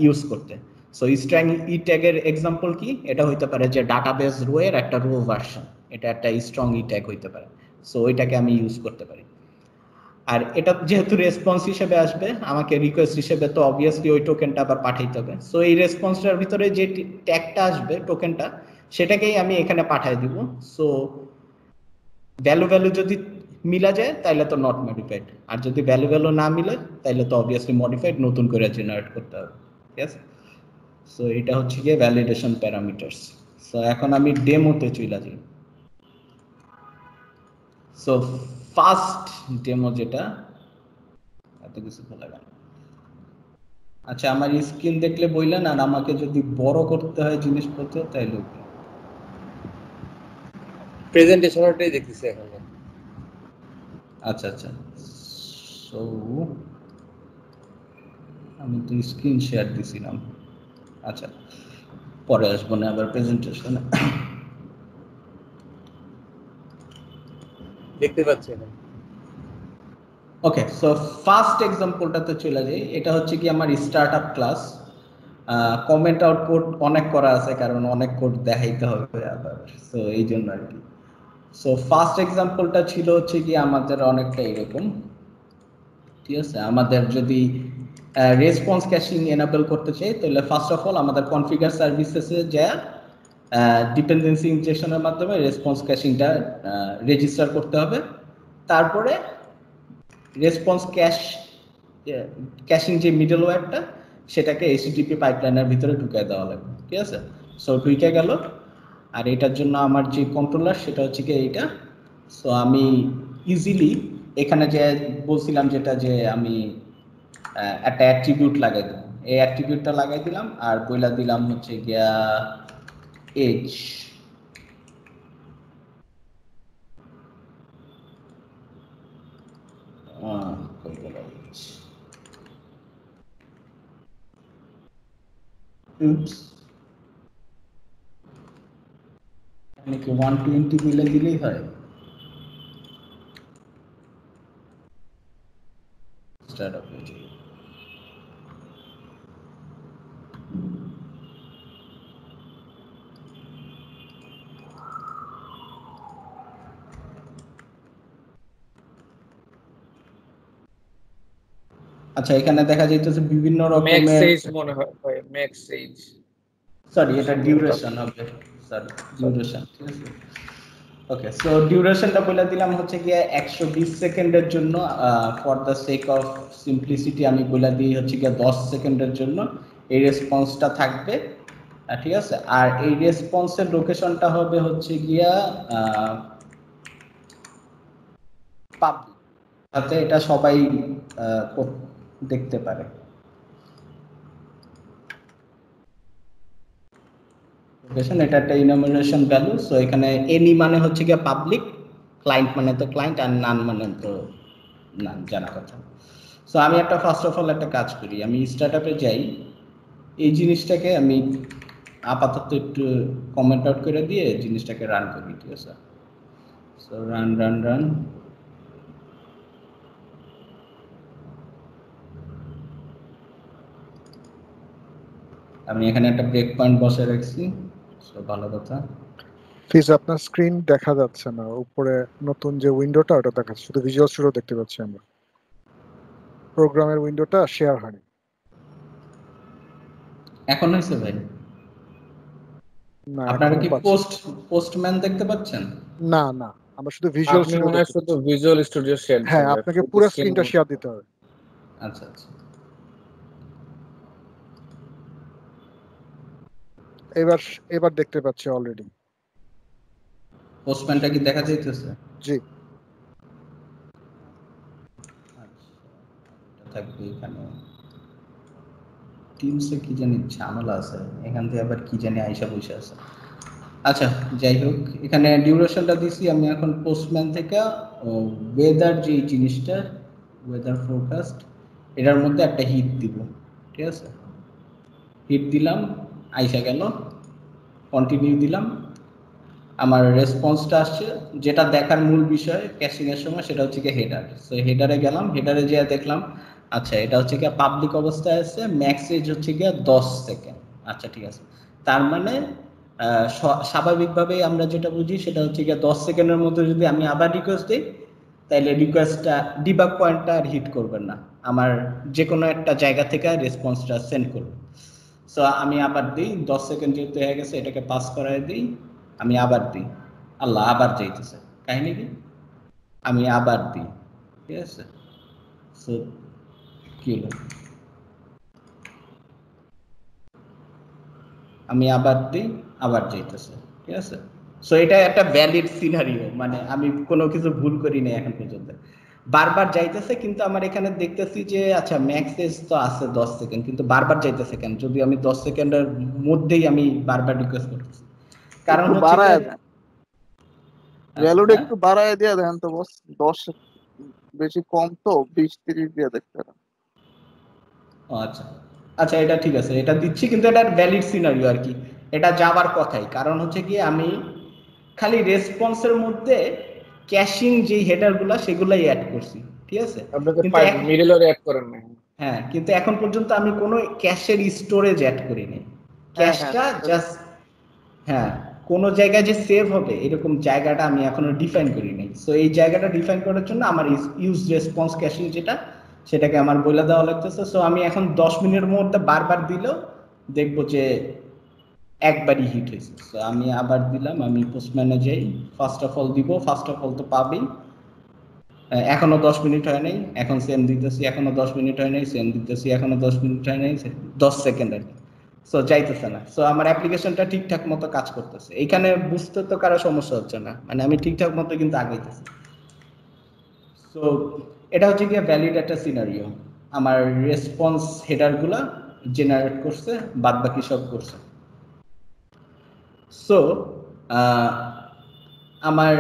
ইউজ করতে। সো স্ট্রং ই ট্যাগের এক্সাম্পল কি? এটা হইতে পারে যে ডাটাবেস রো এর একটা রো ভার্সন এটা একটা স্ট্রং ই ট্যাগ হইতে পারে। সো ওইটাকে আমি ইউজ করতে পারি। আর এটা যেহেতু রেসপন্স হিসেবে আসবে, আমাকে রিকোয়েস্ট হিসেবে তো অবভিয়াসলি ওই টোকেনটা আবার পাঠাইতে হবে। সো এই রেসপন্সটার ভিতরে যে ট্যাগটা আসবে টোকেনটা সেটাকেই আমি এখানে পাঠাই দিব। সো ভ্যালু ভ্যালু যদি মিলা যায় তাহলে তো নট মডিফাইড আর যদি ভ্যালু ভ্যালু না মিলে তাহলে তো অবভিয়াসলি মডিফাইড নতুন করে জেনারেট করতে হবে। ঠিক আছে? সো এটা হচ্ছে গিয়ে ভ্যালিডেশন প্যারামিটারস সো এখন আমি ডেমোতে চলে যাই। সো ফার্স্ট ডেমো যেটা, এত কিছু খোলা গেল আচ্ছা আমার স্ক্রিন দেখলে বললেন আর আমাকে যদি বড় করতে হয় জিনিসপত্র, তাইলে প্রেজেন্টেশনটাই দেখতেছি এখন। আচ্ছা আচ্ছা। সো আমি তো স্ক্রিন শেয়ার দিছিলাম। আচ্ছা পরে আসব না আবার প্রেজেন্টেশনে দেখতে পাচ্ছি এখন। ওকে সো ফার্স্ট এক্সাম্পলটাতে চলে যাই। এটা হচ্ছে কি আমার startup class comment out code অনেক করা আছে কারণ অনেক কোড দেখাইতে হবে আবার। সো এই জন্য আর কি। সো ফার্স্ট এক্সাম্পলটা ছিল হচ্ছে কি আমাদের অনেকটা এরকম। ঠিক আছে? আমাদের যদি রেসপন্স ক্যাশিং এনাবেল করতে চাই, তাহলে ফার্স্ট অফ অল আমাদের কনফিগার সার্ভিসেসে যা ডিপেন্ডেন্সি ইনজেকশনের মাধ্যমে রেসপন্স ক্যাশিংটা রেজিস্টার করতে হবে। তারপরে রেসপন্স ক্যাশ ক্যাশিং যে মিডল ওয়্যারটা সেটাকে এইচটিটিপি পাইপলাইনের ভিতরে ঢুকাই দেওয়া লাগবে। ঠিক আছে? সো ঢুকে গেল। আর এটার জন্য আমার যে কন্ট্রোলার সেটা হচ্ছে কি এইটা। সো আমি ইজিলি এখানে যে বলছিলাম যেটা যে আমি একটা অ্যাট্রিবিউট লাগাই দিলাম। এই অ্যাট্রিবিউটটা লাগাই দিলাম আর বইলা দিলাম হচ্ছে গিয়া এজ Oops. এখানে কি ওয়ান টোয়েন্টি মিলে দিলেই হয় স্টার্ট আপ হয়ে যাবে আচ্ছা এখানে দেখা যাইতেছে বিভিন্ন ম্যাক্স রকমের এইজ মনে হয় ভাই ম্যাক্স এইজ সরি এটা ডিউরেশন হবে ওকে সো ডিউরেশনটা বলে দিলাম হচ্ছে গিয়ে একশো বিশ সেকেন্ডের জন্য for the sake of simplicity আমি বলে দিই হচ্ছে গিয়ে দশ সেকেন্ডের জন্য। এই রেসপন্সটা থাকবে ঠিক আছে? আর এই রেসপন্সের লোকেশনটা হবে হচ্ছে গিয়া পাবলিক। যাতে এটা সবাই দেখতে পারে। লোকেশন এটা একটা ইনোমিনেশন ভ্যালু সো এখানে এনি মানে হচ্ছে গিয়ে পাবলিক ক্লায়েন্ট মানে তো ক্লায়েন্ট আর নান মানে তো নান জানা কথা। সো আমি একটা ফার্স্ট অফ অল একটা কাজ করি, আমি স্টার্টআপে যাই, এই জিনিসটাকে আমি আপাতত একটু কমেন্ট আউট করে দিয়ে জিনিসটাকে রান করি, ঠিক আছে? সো রান রান রান আমি এখানে একটা ব্রেক পয়েন্ট বসে রাখছি। ভালো কথা। প্লিজ আপনার স্ক্রিন দেখা যাচ্ছে না। উপরে নতুন যে উইন্ডোটা ওটা দেখাচ্ছে শুধু ভিজুয়াল শুরু দেখতে পাচ্ছি আমরা। প্রোগ্রামের উইন্ডোটা শেয়ার হয়নি। এখন হয়েছে ভাই? না আপনারা কি পোস্ট পোস্টম্যান দেখতে পাচ্ছেন? না না। আমরা শুধু ভিজুয়াল শুধু ভিজুয়াল স্টুডিও শেয়ার হ্যাঁ আপনাকে পুরো স্ক্রিনটা শেয়ার দিতে হবে। আচ্ছা আচ্ছা। এবার এবার দেখতে পাচ্ছি অলরেডি পোস্টম্যানটা কি দেখা যাইতেছে? জি। আচ্ছা থাকবে এখানে। টিমসে কি জানি ঝামেলা আছে। এখান থেকে আবার কি জানি আইসা বসে আছে। আচ্ছা যাই হোক এখানে ডিউরেশনটা দিছি আমি এখন পোস্টম্যান থেকে। ওয়েদার যে জিনিসটা ওয়েদার ফোরকাস্ট এটার মধ্যে একটা হিট দিব। ঠিক আছে? হিট দিলাম। আইসা গেল। কন্টিনিউ দিলাম। আমার রেসপন্সটা আসছে, যেটা দেখার মূল বিষয় ক্যাশিং এর সময় সেটা হচ্ছে কি হেডার সো হেডারে গেলাম হেডারে যেয়ে দেখলাম আচ্ছা এটা হচ্ছে কি পাবলিক অবস্থায় আছে ম্যাক্স এজ হচ্ছে গিয়ে দশ সেকেন্ড আচ্ছা ঠিক আছে। তার মানে স্বাভাবিকভাবেই আমরা যেটা বুঝি সেটা হচ্ছে গিয়ে দশ সেকেন্ডের মধ্যে যদি আমি আবার রিকোয়েস্ট দিই তাহলে রিকোয়েস্টটা ডিবাগ পয়েন্টটা আর হিট করবেন না। আমার যে কোনো একটা জায়গা থেকে রেসপন্সটা সেন্ড করবে সো আমি আবার দিই, দশ সেকেন্ড যেহেতু হয়ে গেছে, এটাকে পাস করাই দিই, আমি আবার দিই। আল্লাহ আবার যাইতেছে কাহিনী কি? আমি আবার দিই। ঠিক আছে? সো কি হলো? আমি আবার দিই, আবার যাইতেছে ঠিক আছে? সো এটা একটা ভ্যালিড সিনারিও মানে আমি কোনো কিছু ভুল করি নাই এখন পর্যন্ত। বারবার যাইতেছে কিন্তু আমার এখানে দেখতেছি যে আচ্ছা ম্যাক্স এজ তো আছে দশ সেকেন্ড কিন্তু বারবার যাইতেছে কেন? যদি আমি দশ সেকেন্ডের মধ্যেই আমি বারবার রিকোয়েস্ট করতেছি। কারণ ভ্যালুটা হ্যাঁ? একটু বাড়ায় দিয়ে দেন তো বস দশ বেশি কম তো বিশ তিরিশ দিয়ে দেখতে আচ্ছা। আচ্ছা এটা ঠিক আছে এটা দিচ্ছি কিন্তু এটা ভ্যালিড সিনারিও আর কি। এটা যাবার কথাই। কারণ হচ্ছে কি আমি খালি রেসপন্সের মধ্যে ক্যাশিং যে হেডারগুলো সেগুলাই অ্যাড করছি ঠিক আছে? অ্যাড করেন না হ্যাঁ কিন্তু এখন পর্যন্ত আমি কোনো ক্যাশের স্টোরেজ অ্যাড করিনি ক্যাশটা জাস্ট হ্যাঁ কোন জায়গায় যে সেভ হবে এরকম জায়গাটা আমি এখনও ডিফাইন করিনি সো এই জায়গাটা ডিফাইন করার জন্য আমার ইউজ রেসপন্স ক্যাশিং যেটা সেটাকে আমার বলে দেওয়া লাগতেছে। সো আমি এখন দশ মিনিটের মধ্যে বারবার দিলেও দেখব যে একবারই হিট হয়েছে। সো আমি আবার দিলাম, আমি পোস্টম্যানে যাই। ফার্স্ট অফ অল দিব ফার্স্ট অফ অল তো পাবেই। এখনও দশ মিনিট হয় নাই, এখন সেম দিতেছি, এখনও দশ মিনিট হয় নাই সেম দিতেছি, এখনও দশ মিনিট হয় নাই দশ সেকেন্ড আর সো যাইতেছে না। সো আমার অ্যাপ্লিকেশনটা ঠিকঠাক মতো কাজ করতেছে। এখানে বুঝতে তো কারও সমস্যা হচ্ছে না। মানে আমি ঠিকঠাক মতো কিন্তু আগাইতেছি। সো এটা হচ্ছে গিয়ে ভ্যালিড একটা সিনারিও আমার রেসপন্স হেডারগুলা জেনারেট করছে বাদ বাকি সব করছে। সো আমার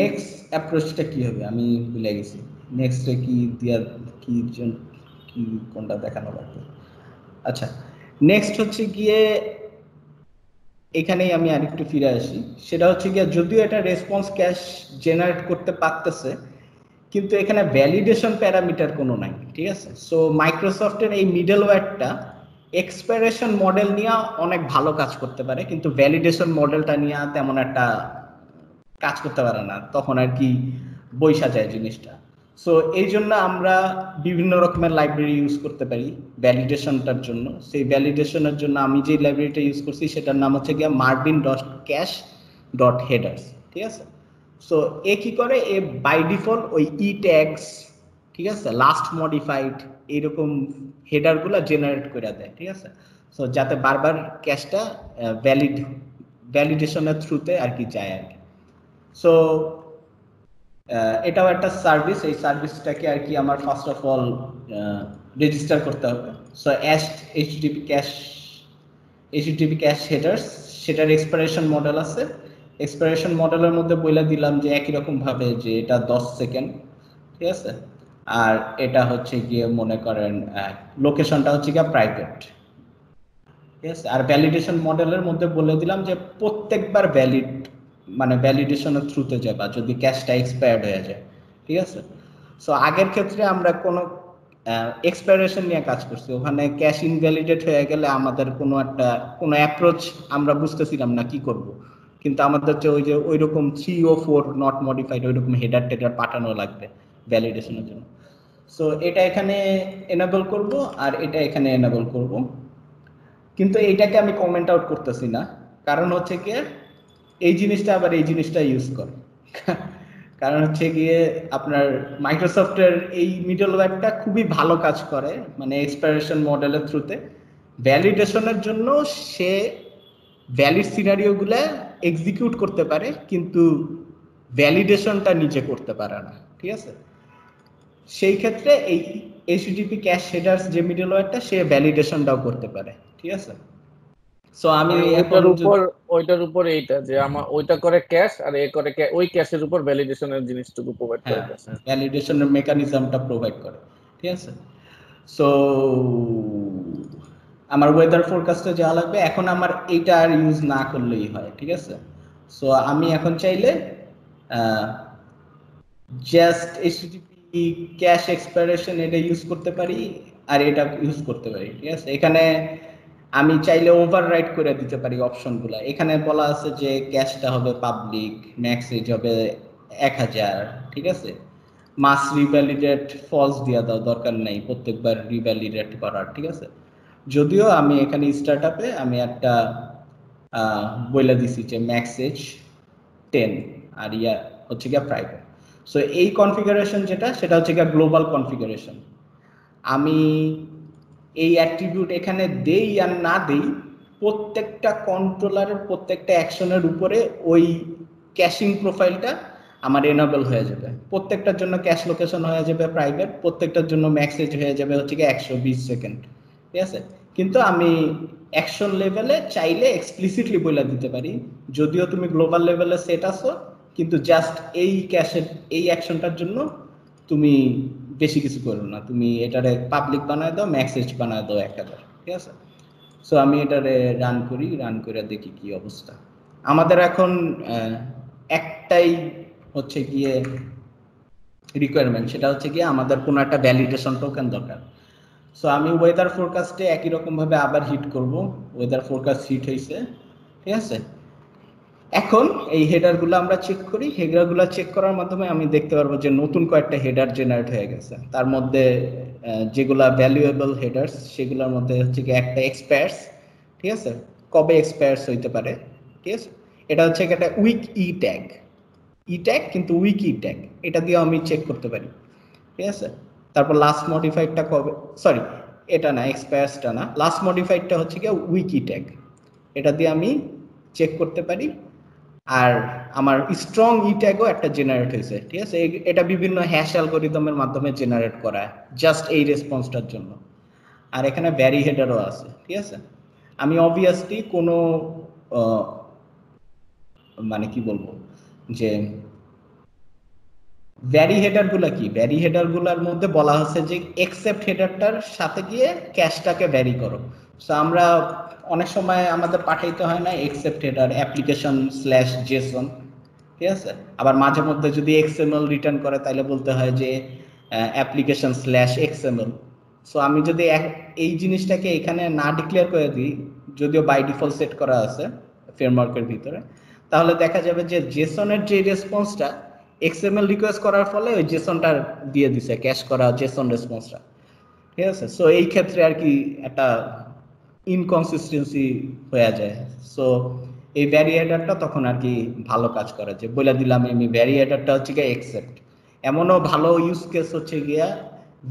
নেক্সট অ্যাপ্রোচটা কি হবে? আমি ভুলে গেছি। নেক্সটে কি দিয়া, কি কি কোনটা দেখানো লাগবে? আচ্ছা নেক্সট হচ্ছে গিয়ে এখানেই আমি আরেকটু ফিরে আসি। সেটা হচ্ছে গিয়ে যদিও এটা রেসপন্স ক্যাশ জেনারেট করতে পারতেছে, কিন্তু এখানে ভ্যালিডেশন প্যারামিটার কোনো নাই, ঠিক আছে? সো মাইক্রোসফটের এই মিডলওয়্যারটা এক্সপাইরেশন মডেল নিয়ে অনেক ভালো কাজ করতে পারে, কিন্তু ভ্যালিডেশন মডেলটা নিয়ে তেমন একটা কাজ করতে পারে না, তখন আর কি বৈশা যায় জিনিসটা। সো এই জন্য আমরা বিভিন্ন রকমের লাইব্রেরি ইউজ করতে পারি ভ্যালিডেশনটার জন্য। সেই ভ্যালিডেশনের জন্য আমি যে লাইব্রেরিটা ইউজ করছি, সেটার নাম হচ্ছে গিয়ে Marvin dot cache dot headers ঠিক আছে? সো এ কি করে? এ বাই ডিফল্ট ওই ই ট্যাগস ঠিক আছে? লাস্ট মডিফাইড এইরকম হেডারগুলো জেনারেট করে দেয়, ঠিক আছে? সো যাতে বারবার ক্যাশটা ভ্যালিড ভ্যালিডেশনের থ্রুতে আর কি যায় আর কি। সো এটাও একটা সার্ভিস এই সার্ভিসটাকে আর কি আমার ফার্স্ট অফ অল রেজিস্টার করতে হবে। So ash HTTP cache HTTP cache headers সেটার এক্সপারেশন মডেল আছে। এক্সপারেশন মডেলের মধ্যে বলে দিলাম যে একই রকম ভাবে যে এটা দশ সেকেন্ড ঠিক আছে? আর এটা হচ্ছে গিয়ে মনে করেন লোকেশনটা হচ্ছে গিয়ে প্রাইভেট ঠিক আছে আর ভ্যালিডেশন মডেলের মধ্যে বলে দিলাম যে প্রত্যেকবার ভ্যালিড মানে ভ্যালিডেশনের থ্রুতে যাবা যদি ক্যাশটা এক্সপায়ার্ড হয়ে যায়, ঠিক আছে? সো আগের ক্ষেত্রে আমরা কোনো এক্সপায়ারেশন নিয়ে কাজ করছি। ওখানে ক্যাশ ইনভ্যালিডেট হয়ে গেলে আমাদের কোনো একটা, কোনো অ্যাপ্রোচ আমরা বুঝতেছিলাম না কি করব। কিন্তু আমাদের যে ওই যে ওই রকম three o four not modified ওই রকম হেডার টেডার পাঠানো লাগবে। ভ্যালিডেশনের জন্য। সো এটা এখানে এনাবল করব আর এটা এখানে এনাবল করব। কিন্তু এইটাকে আমি কমেন্ট আউট করতেছি না। কারণ হচ্ছে গিয়ে এই জিনিসটা আবার এই জিনিসটা ইউজ করে। কারণ হচ্ছে গিয়ে আপনার মাইক্রোসফটের এই মিডলওয়্যারটা খুবই ভালো কাজ করে মানে এক্সপারেশন মডেলের থ্রুতে ভ্যালিডেশনের জন্য সে ভ্যালিড সিনারিওগুলো এক্সিকিউট করতে পারে, কিন্তু ভ্যালিডেশনটা নিজে করতে পারে না। ঠিক আছে? সেই ক্ষেত্রে এই এইচটিপি ক্যাশ হেডার্স যে মিডলওয়্যারটা সে ভ্যালিডেশনটাও করতে পারে ঠিক আছে? সো আমি মানে ওইটার উপর ওইটার উপর এইটা যে আমার ওইটা করে ক্যাশ আর এ করে ওই ক্যাশের উপর ভ্যালিডেশনের জিনিসটুকু প্রোভাইড করে। ভ্যালিডেশনের মেকানিজমটা প্রোভাইড করে ঠিক আছে? সো আমার ওয়েদার ফোরকাস্টে যাওয়া লাগবে এখন আমার এইটা আর ইউজ না করলেই হয় ঠিক আছে? সো আমি এখন চাইলে জাস্ট এইচটিপি ক্যাশ এক্সপায়ারেশন এটা ইউজ করতে পারি আর এটা ইউজ করতে পারি, ঠিক আছে? এখানে আমি চাইলে ওভাররাইট করে দিতে পারি অপশনগুলো এখানে বলা আছে যে ক্যাশটা হবে পাবলিক ম্যাক্স এজ হবে এক হাজার, ঠিক আছে? মাস রিভ্যালিডেট ফলস দিয়া দাও দরকার নেই, প্রত্যেকবার রিভ্যালিডেট করার, ঠিক আছে? যদিও আমি এখানে স্টার্ট আপে আমি একটা বলে দিছি যে ম্যাক্স এজ টেন আর ইয়া হচ্ছে গিয়া প্রাইভেট সো এই কনফিগারেশন যেটা, সেটা হচ্ছে গিয়া গ্লোবাল কনফিগারেশন আমি এই অ্যাট্রিবিউট এখানে দেই আর না দেই, প্রত্যেকটা কন্ট্রোলারের প্রত্যেকটা অ্যাকশনের উপরে ওই ক্যাশিং প্রোফাইলটা আমার এনাবেল হয়ে যাবে। প্রত্যেকটার জন্য ক্যাশ লোকেশন হয়ে যাবে প্রাইভেট প্রত্যেকটার জন্য ম্যাক্সেজ হয়ে যাবে হচ্ছে কি একশো বিশ সেকেন্ড ঠিক আছে? কিন্তু আমি অ্যাকশন লেভেলে চাইলে এক্সপ্লিসিটলি বলে দিতে পারি। যদিও তুমি গ্লোবাল লেভেলে সেট আসো কিন্তু জাস্ট এই ক্যাশের এই অ্যাকশনটার জন্য তুমি বেশি কিছু করো না। তুমি এটারে পাবলিক বানায় দাও ম্যাক্সেজ বানায় দাও এক হাজার ঠিক আছে? সো আমি এটারে রান করি রান করে দেখি কি অবস্থা। আমাদের এখন একটাই হচ্ছে গিয়ে রিকোয়ারমেন্ট সেটা হচ্ছে গিয়ে আমাদের কোনো একটা ভ্যালিডেশন টোকেন দরকার। সো আমি ওয়েদার ফোরকাস্টে একই রকমভাবে আবার হিট করব। ওয়েদার ফোরকাস্ট হিট হয়েছে ঠিক আছে? এখন এই হেডারগুলো আমরা চেক করি। হেডারগুলো চেক করার মাধ্যমে আমি দেখতে পারব যে নতুন কয়েকটা হেডার জেনারেট হয়ে গেছে। তার মধ্যে যেগুলা ভ্যালুয়েবল হেডার্স সেগুলোর মধ্যে হচ্ছে কি একটা এক্সপায়ার্স ঠিক আছে? কবে এক্সপায়ার্স হইতে পারে, ঠিক আছে? এটা হচ্ছে একটা weak E tag E tag কিন্তু উইক ই ট্যাগ এটা দিয়ে আমি চেক করতে পারি, ঠিক আছে? তারপর লাস্ট মডিফাইডটা কবে? সরি এটা না এক্সপায়ার্সটা না। লাস্ট মডিফাইডটা হচ্ছে কি উইকি ট্যাগ এটা দিয়ে আমি চেক করতে পারি। আর আমার স্ট্রং ই ট্যাগও একটা জেনারেট হয়েছে, ঠিক আছে? এটা বিভিন্ন হ্যাশ অ্যালগোরিদমের মাধ্যমে জেনারেট করা জাস্ট এই রেসপন্সটার জন্য। আর এখানে ব্যারি হেডারও আছে, ঠিক আছে? আমি অবভিয়াসলি কোনো মানে কি বলব? যে ভ্যারি হেডারগুলা কি? ভ্যারি হেডারগুলার মধ্যে বলা হচ্ছে যে এক্সেপ্ট হেডারটার সাথে গিয়ে ক্যাশটাকে ভ্যারি করো। সো আমরা অনেক সময় আমাদের পাঠাইতে হয় না accept header application slash JSON ঠিক আছে? আবার মাঝে মধ্যে যদি এক্সএমএল রিটার্ন করে তাহলে বলতে হয় যে অ্যাপ্লিকেশন স্ল্যাশ এক্সএমএল সো আমি যদি এই জিনিসটাকে এখানে না ডিক্লেয়ার করে দিই, যদিও বাই ডিফল্ট সেট করা আছে ফ্রেমওয়ার্কের ভিতরে, তাহলে দেখা যাবে যে জেসনের যে রেসপন্সটা এক্সএমএল রিকোয়েস্ট করার ফলে ওই জেসনটা দিয়ে দিছে ক্যাশ করা জেসন রেসপন্সটা ঠিক আছে? সো এই ক্ষেত্রে আর কি একটা ইনকনসিস্টেন্সি হয়ে যায়। সো এই ভ্যারিয়েটারটা তখন আর কি ভালো কাজ করে যে বলে দিলাম আমি ভ্যারিয়েটারটা হচ্ছে গিয়ে একসেপ্ট এমনও ভালো ইউজ কেস হচ্ছে গিয়া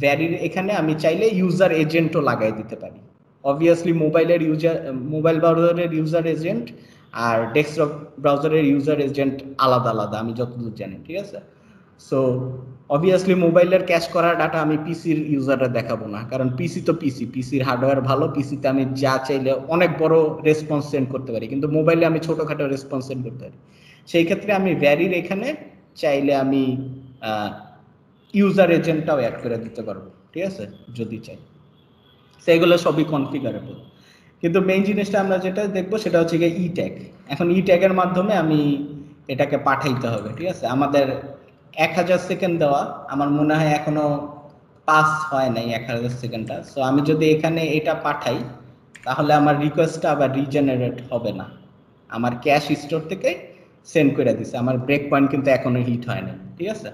ভ্যারির এখানে আমি চাইলে ইউজার এজেন্টও লাগাই দিতে পারি। অবভিয়াসলি মোবাইলের ইউজার মোবাইল ব্রাউজারের ইউজার এজেন্ট আর ডেস্কটপ ব্রাউজারের ইউজার এজেন্ট আলাদা আলাদা, আমি যতদূর জানি, ঠিক আছে? সো অবভিয়াসলি মোবাইলের ক্যাশ করা ডাটা আমি পিসির ইউজাররা দেখাবো না। কারণ পিসি তো পিসি পিসির হার্ডওয়্যার ভালো পিসিতে আমি যা চাইলে অনেক বড় রেসপন্স সেন্ড করতে পারি। কিন্তু মোবাইলে আমি ছোটোখাটো রেসপন্স সেন্ড করতে পারি। সেই ক্ষেত্রে আমি ভ্যারির এখানে চাইলে আমি ইউজার এজেন্টটাও অ্যাড করে দিতে পারব। ঠিক আছে? যদি চাই। সেগুলো সবই কনফিগারেবল কিন্তু মেইন জিনিসটা আমরা যেটা দেখব সেটা হচ্ছে গিয়ে ই ট্যাগ এখন ই ট্যাগের মাধ্যমে আমি এটাকে পাঠাইতে হবে। ঠিক আছে? আমাদের এক হাজার সেকেন্ড দেওয়া, আমার মনে হয় এখনও পাস হয় নাই এক হাজার সেকেন্ডটা সো আমি যদি এখানে এটা পাঠাই, তাহলে আমার রিকোয়েস্টটা আবার রিজেনারেট হবে না। আমার ক্যাশ স্টোর থেকে সেন্ড করে দিছে। আমার ব্রেক পয়েন্ট কিন্তু এখনও হিট হয় হয়নি ঠিক আছে?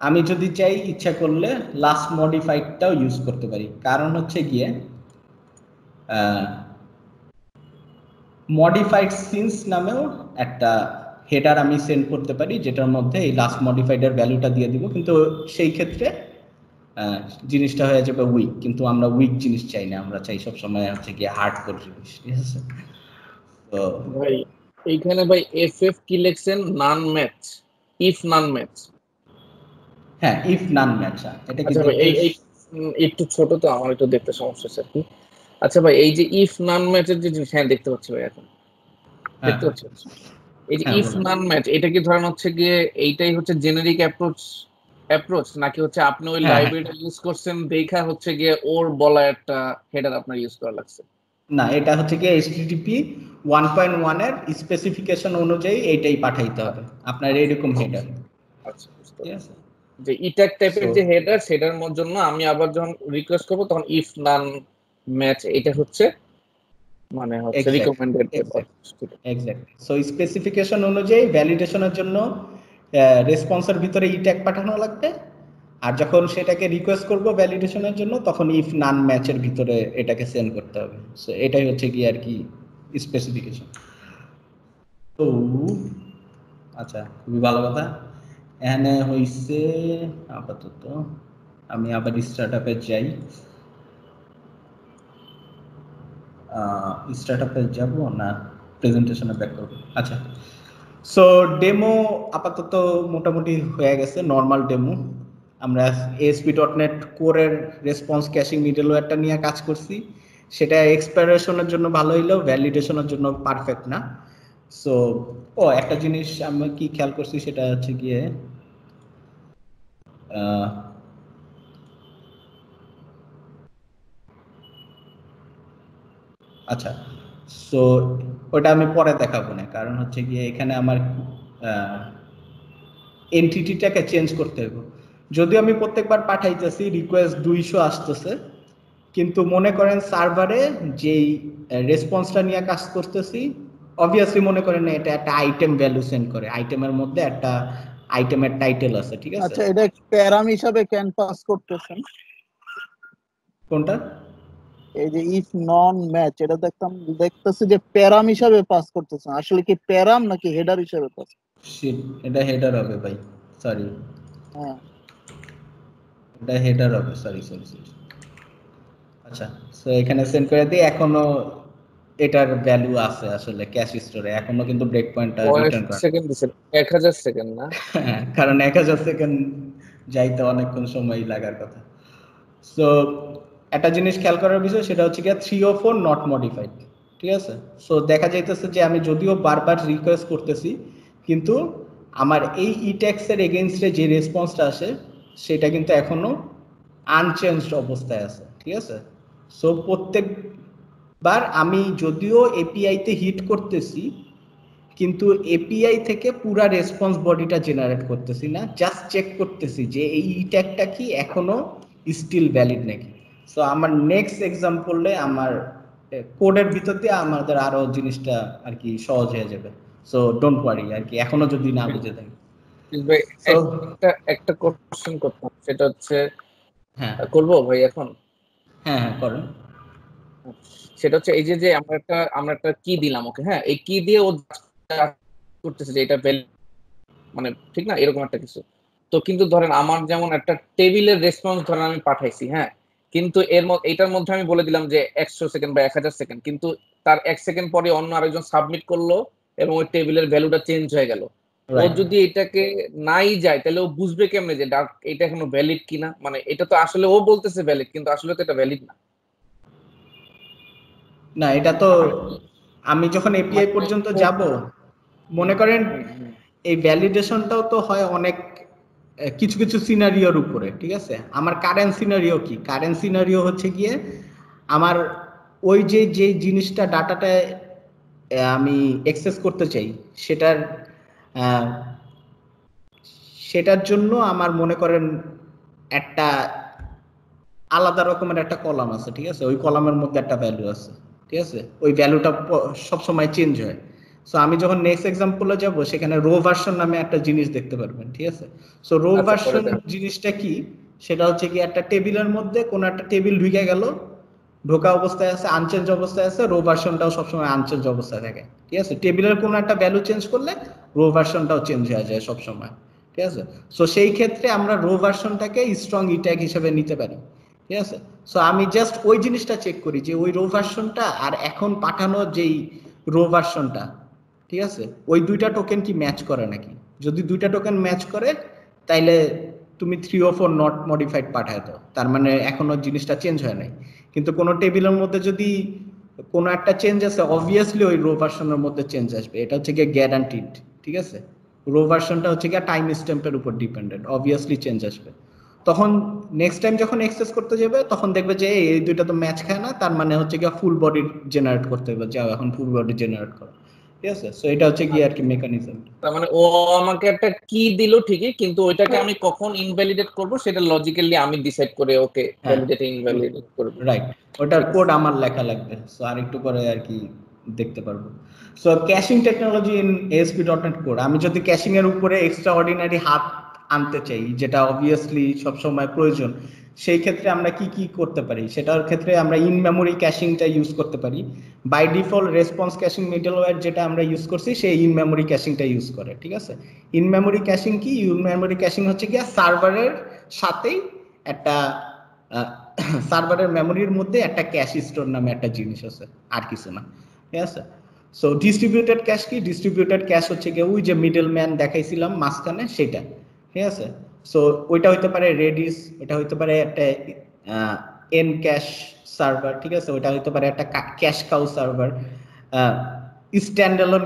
আমি যদি চাই, ইচ্ছা করলে লাস্ট মডিফাইডটাও ইউজ করতে পারি। কারণ হচ্ছে গিয়ে মডিফাইড সিন্স নামেও একটা হেডার আমি সেন্ড করতে পারি যেটার মধ্যে এই লাস্ট মডিফাইডের ভ্যালুটা দিয়ে দিব। কিন্তু সেই ক্ষেত্রে জিনিসটা হয়ে যাবে উইক কিন্তু আমরা উইক জিনিস চাই না আমরা চাই সব সময় হচ্ছে গিয়ে হার্ড কোর জিনিস ঠিক আছে? তো ভাই এইখানে ভাই এফ এফ কি লিখছেন? None match if none match হ্যাঁ ইফ নান ম্যাচ এটা কি আচ্ছা ভাই এই একটু ছোট তো আমার একটু দেখতে সমস্যা হচ্ছে আর কি। আচ্ছা ভাই এই যে ইফ নান ম্যাচের যে জিনিস হ্যাঁ দেখতে পাচ্ছি ভাই এখন। হ্যাঁ, দেখতে পাচ্ছি এই যে হ্যাঁ, ইফ। নান ম্যাচ এটা কি ধরেন হচ্ছে গিয়ে এইটাই হচ্ছে জেনারিক অ্যাপ্রোচ অ্যাপ্রোচ নাকি হচ্ছে আপনি ওই হ্যাঁ, লাইব্রেরিটা ইউজ করছেন দেখা হচ্ছে গিয়ে ওর বলা একটা হেডার আপনার ইউজ করা লাগছে? না এটা হচ্ছে কি এইচটিটিপি ওয়ান পয়েন্ট ওয়ানের স্পেসিফিকেশন অনুযায়ী এইটাই পাঠাইতে হবে আপনার এইরকম হেডার আচ্ছা ঠিক আছে? যে ইটাক টাইপের যে হেডার সেটার জন্য আমি আবার যখন রিকোয়েস্ট করব তখন ইফ নান ম্যাচ এটা হচ্ছে মানে হচ্ছে রিকমেন্ডেড সো স্পেসিফিকেশন অনুযায়ী ভ্যালিডেশনের জন্য রেসপন্সের ভিতরে ই ট্যাগ পাঠানো লাগবে। আর যখন সেটাকে রিকোয়েস্ট করব ভ্যালিডেশনের জন্য তখন ইফ নান ম্যাচের ভিতরে এটাকে সেন্ড করতে হবে। সো এটাই হচ্ছে কি আর কি স্পেসিফিকেশন তো আচ্ছা খুবই ভালো কথা। এখানে হইছে আপাতত আমি আবার স্টার্ট আপে যাই। স্টার্ট আপে যাব না প্রেজেন্টেশনে ব্যাক করব? আচ্ছা। সো ডেমো আপাতত মোটামুটি হয়ে গেছে নর্মাল ডেমো আমরা এসপি ডট নেট কোরের রেসপন্স ক্যাশিং মিডলওয়্যারটা নিয়ে কাজ করছি। সেটা এক্সপ্লোরেশনের জন্য ভালো হইলেও ভ্যালিডেশনের জন্য পারফেক্ট না। সো ও, একটা জিনিস আমি কি খেয়াল করছি সেটা হচ্ছে গিয়ে আচ্ছা সো ওটা আমি পরে দেখাবো না কারণ হচ্ছে গিয়ে এখানে আমার এন্টিটিটাকে চেঞ্জ করতে হবে। যদিও আমি প্রত্যেকবার পাঠাইতেছি রিকোয়েস্ট দুইশো আসতেছে কিন্তু মনে করেন সার্ভারে যেই রেসপন্সটা নিয়ে কাজ করতেছি অবভিয়াসলি মনে করেন এটা একটা আইটেম ভ্যালু সেন্ড করে আইটেমের মধ্যে একটা আইটেমের টাইটেল আছে ঠিক আছে? আচ্ছা এটা প্যারাম হিসাবে কেন পাস করতেছেন? কোনটা? এই যে ইফ নন ম্যাচ এটা দেখতাম দেখতেছি যে প্যারাম হিসাবে পাস করতেছেন আসলে কি প্যারাম নাকি হেডার হিসাবে পাস এটা হেডার হবে ভাই সরি হ্যাঁ। এটা হেডার হবে সরি সরি সরি আচ্ছা সো এখানে সেন্ড করে দিই এখনও এটার ভ্যালু আছে আসলে ক্যাশ স্টোরে এখনও কিন্তু ব্রেক পয়েন্টটা রিটার্ন করে। সেকেন্ড দিছে এক হাজার সেকেন্ড না? হ্যাঁ, কারণ এক হাজার সেকেন্ড যাইতে অনেকক্ষণ সময় লাগার কথা। সো একটা জিনিস খেয়াল করার বিষয়, সেটা হচ্ছে গিয়ে three o four not modified ঠিক আছে? সো দেখা যাইতেছে যে আমি যদিও বারবার রিকোয়েস্ট করতেছি, কিন্তু আমার এই ইট্যাক্সের এগেনস্টে যে রেসপন্সটা আসে, সেটা কিন্তু এখনও আনচেঞ্জড অবস্থায় আছে, ঠিক আছে? সো প্রত্যেকবার আমি যদিও এপিআইতে হিট করতেছি, কিন্তু এপিআই থেকে পুরা রেসপন্স বডিটা জেনারেট করতেছি না জাস্ট চেক করতেছি যে এই ট্যাগটা কি এখনও স্টিল ভ্যালিড নাকি। সো আমার নেক্সট এক্সাম্পলে আমার কোডের ভিতর দিয়ে আমাদের আরও জিনিসটা আর কি সহজ হয়ে যাবে। সো ডোন্ট ওয়ারি আর কি এখনও যদি না বুঝে থাকি। একটা একটা কোশ্চেন করতাম সেটা হচ্ছে হ্যাঁ। করব ভাই এখন? হ্যাঁ হ্যাঁ করেন। সেটা হচ্ছে এই যে যে আমরা একটা আমরা একটা কি দিলাম ওকে হ্যাঁ এই কি দিয়ে ও করতেছে যে এটা মানে ঠিক না? এরকম একটা কিছু। তো কিন্তু ধরেন আমার যেমন একটা টেবিলের রেসপন্স ধরেন আমি পাঠাইছি হ্যাঁ? কিন্তু এর মধ্যে এটার মধ্যে আমি বলে দিলাম যে একশো সেকেন্ড বা এক হাজার সেকেন্ড কিন্তু তার এক সেকেন্ড পরে অন্য আরেকজন সাবমিট করল এবং ওই টেবিলের ভ্যালুটা চেঞ্জ হয়ে গেল। ও যদি এটাকে নাই যায় তাহলে ও বুঝবে কেমনে যে ডাক এটা এখনও ভ্যালিড কিনা? মানে এটা তো আসলে ও বলতেছে ভ্যালিড কিন্তু আসলে তো এটা ভ্যালিড না। না এটা তো আমি যখন এপিআই পর্যন্ত যাব মনে করেন এই ভ্যালিডেশনটাও তো হয় অনেক কিছু কিছু সিনারিওর উপরে, ঠিক আছে? আমার কারেন্ট সিনারিও কি? কারেন্ট সিনারিও হচ্ছে গিয়ে আমার ওই যে যে জিনিসটা ডাটাটা আমি এক্সেস করতে চাই, সেটার সেটার জন্য আমার মনে করেন একটা আলাদা রকমের একটা কলাম আছে, ঠিক আছে? ওই কলামের মধ্যে একটা ভ্যালু আছে, ঠিক আছে? ওই ভ্যালুটা সবসময় চেঞ্জ হয়। সো আমি যখন নেক্সট এক্সাম্পলে যাব সেখানে রো ভার্সন নামে একটা জিনিস দেখতে পারবেন ঠিক আছে? সো রো ভার্সন জিনিসটা কি? সেটা হচ্ছে কি একটা টেবিলের মধ্যে কোন একটা টেবিল ঢুকে গেল ঢোকা অবস্থায় আছে আনচেঞ্জ অবস্থায় আছে রো ভার্সনটাও সবসময় আনচেঞ্জ অবস্থায় থাকে ঠিক আছে? টেবিলের কোনো একটা ভ্যালু চেঞ্জ করলে রো ভার্সনটাও চেঞ্জ হয়ে যায় সবসময় ঠিক আছে? সো সেই ক্ষেত্রে আমরা রো ভার্সনটাকে স্ট্রং ইট্যাগ হিসেবে নিতে পারি ঠিক আছে? সো আমি জাস্ট ওই জিনিসটা চেক করি যে ওই রো ভার্সনটা আর এখন পাঠানো যেই রো ভার্সনটা ঠিক আছে? ওই দুইটা টোকেন কি ম্যাচ করে নাকি? যদি দুইটা টোকেন ম্যাচ করে, তাইলে তুমি three o four not modified পাঠায় দাও। তার মানে এখনও জিনিসটা চেঞ্জ হয় নাই। কিন্তু কোনো টেবিলের মধ্যে যদি কোনো একটা চেঞ্জ আছে অবভিয়াসলি ওই রো ভার্সনের মধ্যে চেঞ্জ আসবে। এটা হচ্ছে গিয়ে গ্যারান্টিড ঠিক আছে? রো ভার্সনটা হচ্ছে গিয়ে টাইম স্ট্যাম্পের উপর ডিপেন্ডেন্ট অবভিয়াসলি চেঞ্জ আসবে। তখন নেক্সট টাইম যখন এক্সেস করতে যাবে, তখন দেখবে যে এই এই দুইটা তো ম্যাচ খায় না, তার মানে হচ্ছে গিয়ে ফুল বডি জেনারেট করতে হবে। যাও, এখন ফুল বডি জেনারেট করো। ঠিক আছে? সো এটা হচ্ছে আর কি মেকানিজম তার মানে ও আমাকে একটা কি দিল ঠিকই কিন্তু ওইটাকে আমি কখন ইনভ্যালিডেট করব সেটা লজিক্যালি আমি ডিসাইড করে ওকে হ্যাঁ। ভ্যালিডেট ইনভ্যালিডেট করব। রাইট ওটার কোড আমার লেখা লাগবে সো আর একটু পরে আর কি দেখতে পারব। So caching technology in ASP dot net code আমি যদি ক্যাশিং এর উপরে এক্সট্রা অর্ডিনারি হাত আনতে চাই যেটা অবভিয়াসলি সবসময় প্রয়োজন সেই ক্ষেত্রে আমরা কি কি করতে পারি? সেটার ক্ষেত্রে আমরা ইন মেমোরি ক্যাশিংটা ইউজ করতে পারি। By default response caching middleware যেটা আমরা ইউজ করছি সেই ইন মেমোরি ক্যাশিংটা ইউজ করে, ঠিক আছে? ইন মেমোরি ক্যাশিং কি? ইন মেমোরি ক্যাশিং হচ্ছে কি সার্ভারের সাথেই একটা সার্ভারের মেমোরির মধ্যে একটা ক্যাশ স্টোর নামে একটা জিনিস আছে, আর কিছু না, ঠিক আছে? সো ডিস্ট্রিবিউটেড ক্যাশ কি? ডিস্ট্রিবিউটেড ক্যাশ হচ্ছে গিয়ে ওই যে মিডল ম্যান দেখাইছিলাম মাঝখানে, সেটা, ঠিক আছে? সো ওইটা হইতে পারে রেডিস ওটা হইতে পারে একটা এন ক্যাশ সার্ভার ঠিক আছে? ওইটা হইতে পারে একটা ক্যাশ কাউ সার্ভার স্ট্যান্ডালোন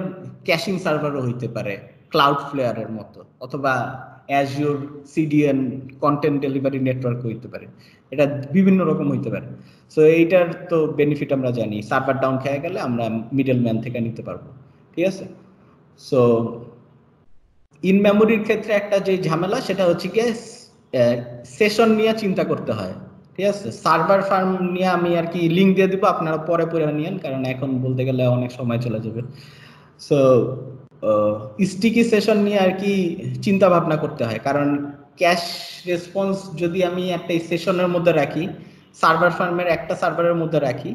ক্যাশিং সার্ভারও হইতে পারে ক্লাউড ফ্লেয়ারের মতো, অথবা Azure CDN content delivery network হইতে পারে। এটা বিভিন্ন রকম হইতে পারে। সো এইটার তো বেনিফিট আমরা জানি সার্ভার ডাউন খেয়ে গেলে আমরা মিডল ম্যান থেকে নিতে পারব, ঠিক আছে? সো ইন মেমোরির ক্ষেত্রে একটা যে ঝামেলা, সেটা হচ্ছে গিয়ে সেশন নিয়ে চিন্তা করতে হয়। ঠিক আছে? সার্ভার ফার্ম নিয়ে আমি আর কি লিঙ্ক দিয়ে দিব, আপনারা পরে পরে নিয়েন, কারণ এখন বলতে গেলে অনেক সময় চলে যাবে। সো স্টিকি সেশন নিয়ে আর কি চিন্তা ভাবনা করতে হয়। কারণ ক্যাশ রেসপন্স যদি আমি একটা সেশনের মধ্যে রাখি সার্ভার ফার্মের একটা সার্ভারের মধ্যে রাখি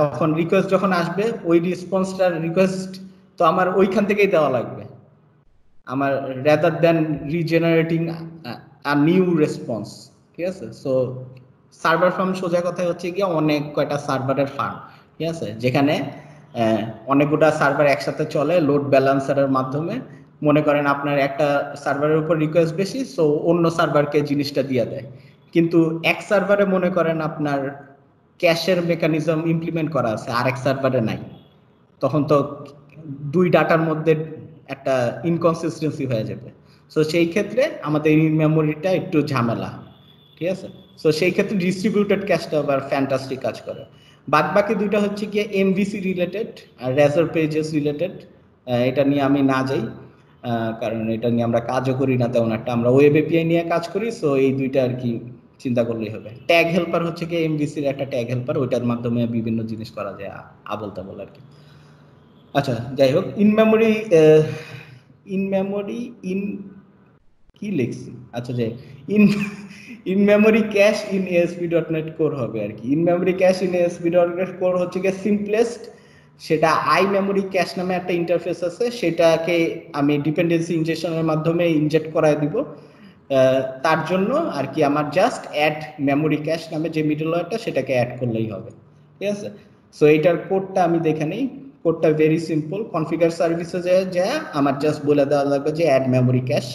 তখন রিকোয়েস্ট যখন আসবে, ওই রেসপন্সটার রিকোয়েস্ট তো আমার ওইখান থেকেই দেওয়া লাগবে। আমার rather than regenerating a new response ঠিক আছে? সো সার্ভার ফার্ম সোজা কথা হচ্ছে গিয়ে অনেক কয়টা সার্ভারের ফার্ম ঠিক আছে? যেখানে অনেকগুলা সার্ভার একসাথে চলে লোড ব্যালেন্সারের মাধ্যমে। মনে করেন আপনার একটা সার্ভারের উপর রিকোয়েস্ট বেশি সো অন্য সার্ভারকে জিনিসটা দিয়ে দেয়। কিন্তু এক সার্ভারে মনে করেন আপনার ক্যাশের মেকানিজম ইমপ্লিমেন্ট করা আছে আর এক সার্ভারে নাই। তখন তো দুই ডাটার মধ্যে একটা ইনকনসিস্টেন্সি হয়ে যাবে। সো সেই ক্ষেত্রে আমাদের ইন মেমোরিটা একটু ঝামেলা, ঠিক আছে? সো সেই ক্ষেত্রে ডিস্ট্রিবিউটেড ক্যাশটা আবার ফ্যান্টাস্টিক কাজ করে। বাদ বাকি দুইটা হচ্ছে গিয়ে এমভিসি রিলেটেড আর রেজার পেজেস রিলেটেড এটা নিয়ে আমি না যাই কারণ এটা নিয়ে আমরা কাজও করি না, তেমন একটা আমরা ওয়েব এপিআই নিয়ে কাজ করি সো এই দুইটা আর কি চিন্তা করলেই হবে। ট্যাগ হেল্পার হচ্ছে কি এমভিসির একটা ট্যাগ হেল্পার ওইটার মাধ্যমে বিভিন্ন জিনিস করা যায় আবল তাবল আর কি। আচ্ছা যাই হোক in memory in memory in কি লিখছি? আচ্ছা যাই in in memory cache in ASP dot net core হবে আর কি। In memory cache in ASP dot net core হচ্ছে গিয়ে সিম্পলেস্ট সেটা আই মেমোরি ক্যাশ নামে একটা ইন্টারফেস আছে, সেটাকে আমি ডিপেন্ডেন্সি ইনজেকশনের মাধ্যমে ইনজেক্ট করায় দিব। তার জন্য আর কি আমার জাস্ট অ্যাড মেমোরি ক্যাশ নামে যে মিডল ওয়ারটা সেটাকে অ্যাড করলেই হবে। ঠিক আছে? সো এইটার কোডটা আমি দেখে নেই। কোডটা ভেরি সিম্পল কনফিগার সার্ভিসে যে, যা আমার জাস্ট বলে দেওয়া লাগবে যে add memory cache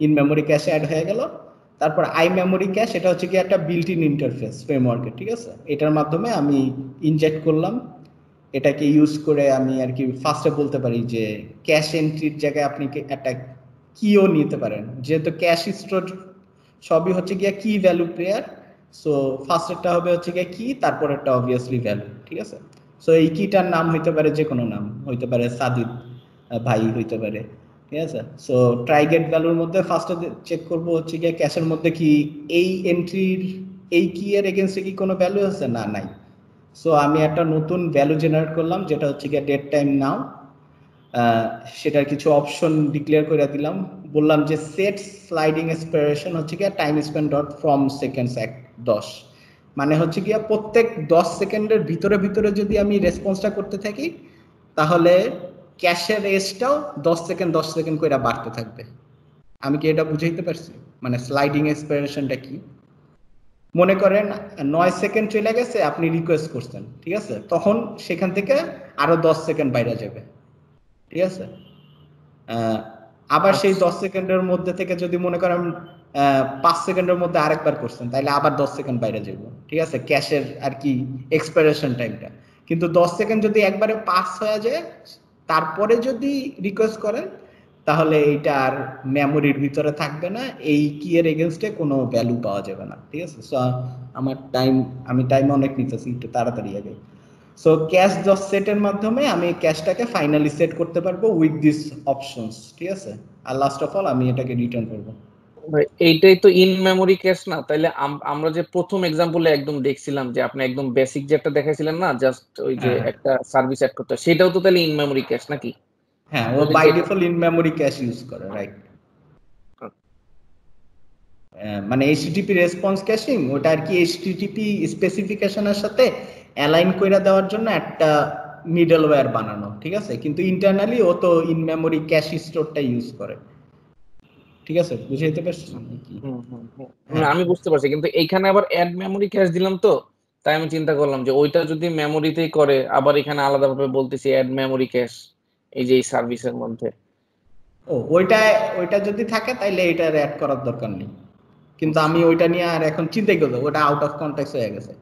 in memory cache add হয়ে গেল। তারপর আই মেমোরি ক্যাশ এটা হচ্ছে কি একটা বিল্ট ইন ইন্টারফেস ফ্রেমওয়ার্কে ঠিক আছে? এটার মাধ্যমে আমি ইনজেক্ট করলাম। এটাকে ইউজ করে আমি আর কি ফার্স্টে বলতে পারি যে ক্যাশ এন্ট্রির জায়গায় আপনি একটা কিও নিতে পারেন। যেহেতু ক্যাশ স্টোর সবই হচ্ছে গিয়ে কি ভ্যালু প্লেয়ার সো ফার্স্টেরটা হবে হচ্ছে গিয়ে কি তারপর একটা অবভিয়াসলি ভ্যালু ঠিক আছে? সো এই কিটার নাম হইতে পারে যে কোনো নাম, হইতে পারে সাদিদ ভাই হইতে পারে, ঠিক আছে? সো ট্রাইগেট ভ্যালুর মধ্যে ফার্স্টে চেক করব হচ্ছে গিয়ে ক্যাশের মধ্যে কি এই এন্ট্রির এই কি এর এগেনস্টে কি কোনো ভ্যালু আছে? না, নাই। সো আমি একটা নতুন ভ্যালু জেনারেট করলাম, যেটা হচ্ছে গিয়ে ডেট টাইম নাও সেটার কিছু অপশন ডিক্লেয়ার করে দিলাম। বললাম যে সেট স্লাইডিং এক্সপায়ারেশন হচ্ছে গিয়ে time span dot from seconds এক দশ। মানে হচ্ছে গিয়া প্রত্যেক দশ সেকেন্ডের ভিতরে ভিতরে যদি আমি রেসপন্সটা করতে থাকি তাহলে ক্যাশের এজটাও দশ সেকেন্ড দশ সেকেন্ড করে বাড়তে থাকবে। আমি কি এটা বুঝাইতে পারছি? মানে স্লাইডিং এক্সপায়ারেশনটা কি? মনে করেন নয় সেকেন্ড চলে গেছে আপনি রিকোয়েস্ট করছেন ঠিক আছে? তখন সেখান থেকে আরও দশ সেকেন্ড বাইরে যাবে ঠিক আছে? আবার সেই দশ সেকেন্ডের মধ্যে থেকে যদি মনে করেন পাঁচ সেকেন্ডের মধ্যে আরেকবার করছেন তাহলে আবার দশ সেকেন্ড বাইরে যাব ঠিক আছে? ক্যাশের আর কি এক্সপায়ারেশন টাইমটা কিন্তু দশ সেকেন্ড যদি একবারে পাস হয়ে যায়, তারপরে যদি রিকোয়েস্ট করেন, তাহলে এইটা আর মেমোরির ভিতরে থাকবে না, এই কি এগেনস্টে কোনো ভ্যালু পাওয়া যাবে না। ঠিক আছে? সো আমার টাইম আমি টাইম অনেক নিতেছি, একটু তাড়াতাড়ি আগে। সো ক্যাশ দশ সেটের মাধ্যমে আমি ক্যাশটাকে ফাইনালি সেট করতে পারব উইথ দিস অপশনস ঠিক আছে? আর লাস্ট অফ অল আমি এটাকে রিটার্ন করব। এইটাই তো ইন মেমোরি ক্যাশ না? তাইলে আমরা যে প্রথম এক্সাম্পলে একদম দেখছিলাম যে আপনি একদম বেসিক যেটা দেখাইছিলেন না? জাস্ট ওই যে হ্যাঁ। একটা সার্ভিস অ্যাড করতে সেটাও তো তাহলে ইন মেমোরি ক্যাশ নাকি? হ্যাঁ ও by default in memory cache use করে রাইট মানে এইচটিটিপি রেসপন্স ক্যাশিং ওটা আর কি এইচটিটিপি স্পেসিফিকেশনের সাথে অ্যালাইন করে দেওয়ার জন্য একটা মিডলওয়্যার বানানো ঠিক আছে? কিন্তু ইন্টারনালি ও তো ইন মেমোরি ক্যাশ স্টোরটা ইউজ করে। ঠিক আছে? বুঝাইতে পারছি কি? হুম, আমি বুঝতে পারছি কিন্তু এইখানে আবার অ্যাড মেমোরি ক্যাশ দিলাম তো তাই আমি চিন্তা করলাম যে ওইটা যদি মেমোরিতেই করে আবার এখানে আলাদাভাবে বলতেছি অ্যাড মেমোরি ক্যাশ এই যে এই সার্ভিসের মধ্যে। ও ওইটা ওইটা যদি থাকে তাইলে এটার অ্যাড করার দরকার নেই। কিন্তু আমি ওইটা নিয়ে আর এখন চিন্তাই করব ওটা আউট অফ কন্টেক্স হয়ে গেছে।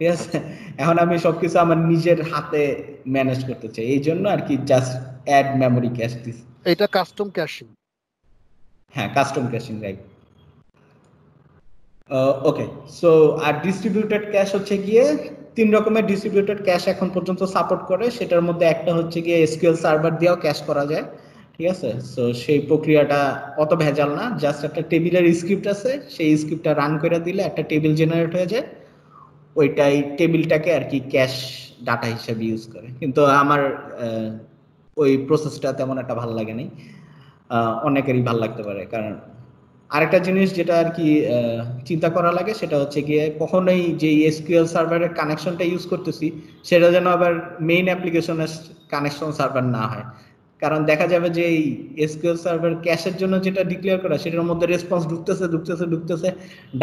ঠিক আছে? এখন আমি সবকিছু আমার নিজের হাতে ম্যানেজ করতে চাই। এই জন্য আর কি just add memory cache this এটা কাস্টম ক্যাশিং হ্যাঁ custom caching right okay so আর ডিস্ট্রিবিউটেড ক্যাশ হচ্ছে গিয়ে তিন রকমের ডিস্ট্রিবিউটেড ক্যাশ এখন পর্যন্ত সাপোর্ট করে। সেটার মধ্যে একটা হচ্ছে গিয়ে এসকিউএল সার্ভার দিয়েও ক্যাশ করা যায় ঠিক আছে? সো সেই প্রক্রিয়াটা অত ভেজাল না জাস্ট একটা টেবিলের স্ক্রিপ্ট আছে সেই স্ক্রিপ্টটা রান করে দিলে একটা টেবিল জেনারেট হয়ে যায়। ওইটাই টেবিলটাকে আর কি ক্যাশ ডাটা হিসেবে ইউজ করে। কিন্তু আমার ওই প্রসেসটা তেমন একটা ভালো লাগেনি। আহ, অনেকেরই ভালো লাগতে পারে। কারণ আরেকটা জিনিস যেটা আর কি চিন্তা করা লাগে সেটা হচ্ছে গিয়ে কখনোই যে এসকিউএল সার্ভারের কানেকশনটা ইউজ করতেছি, সেটা যেন আবার মেইন অ্যাপ্লিকেশনের কানেকশন সার্ভার না হয়। কারণ দেখা যাবে যে এই এসকিউএল সার্ভার ক্যাশের জন্য যেটা ডিক্লেয়ার করা, সেটার মধ্যে রেসপন্স ঢুকতেছে ঢুকতেছে ঢুকতেছে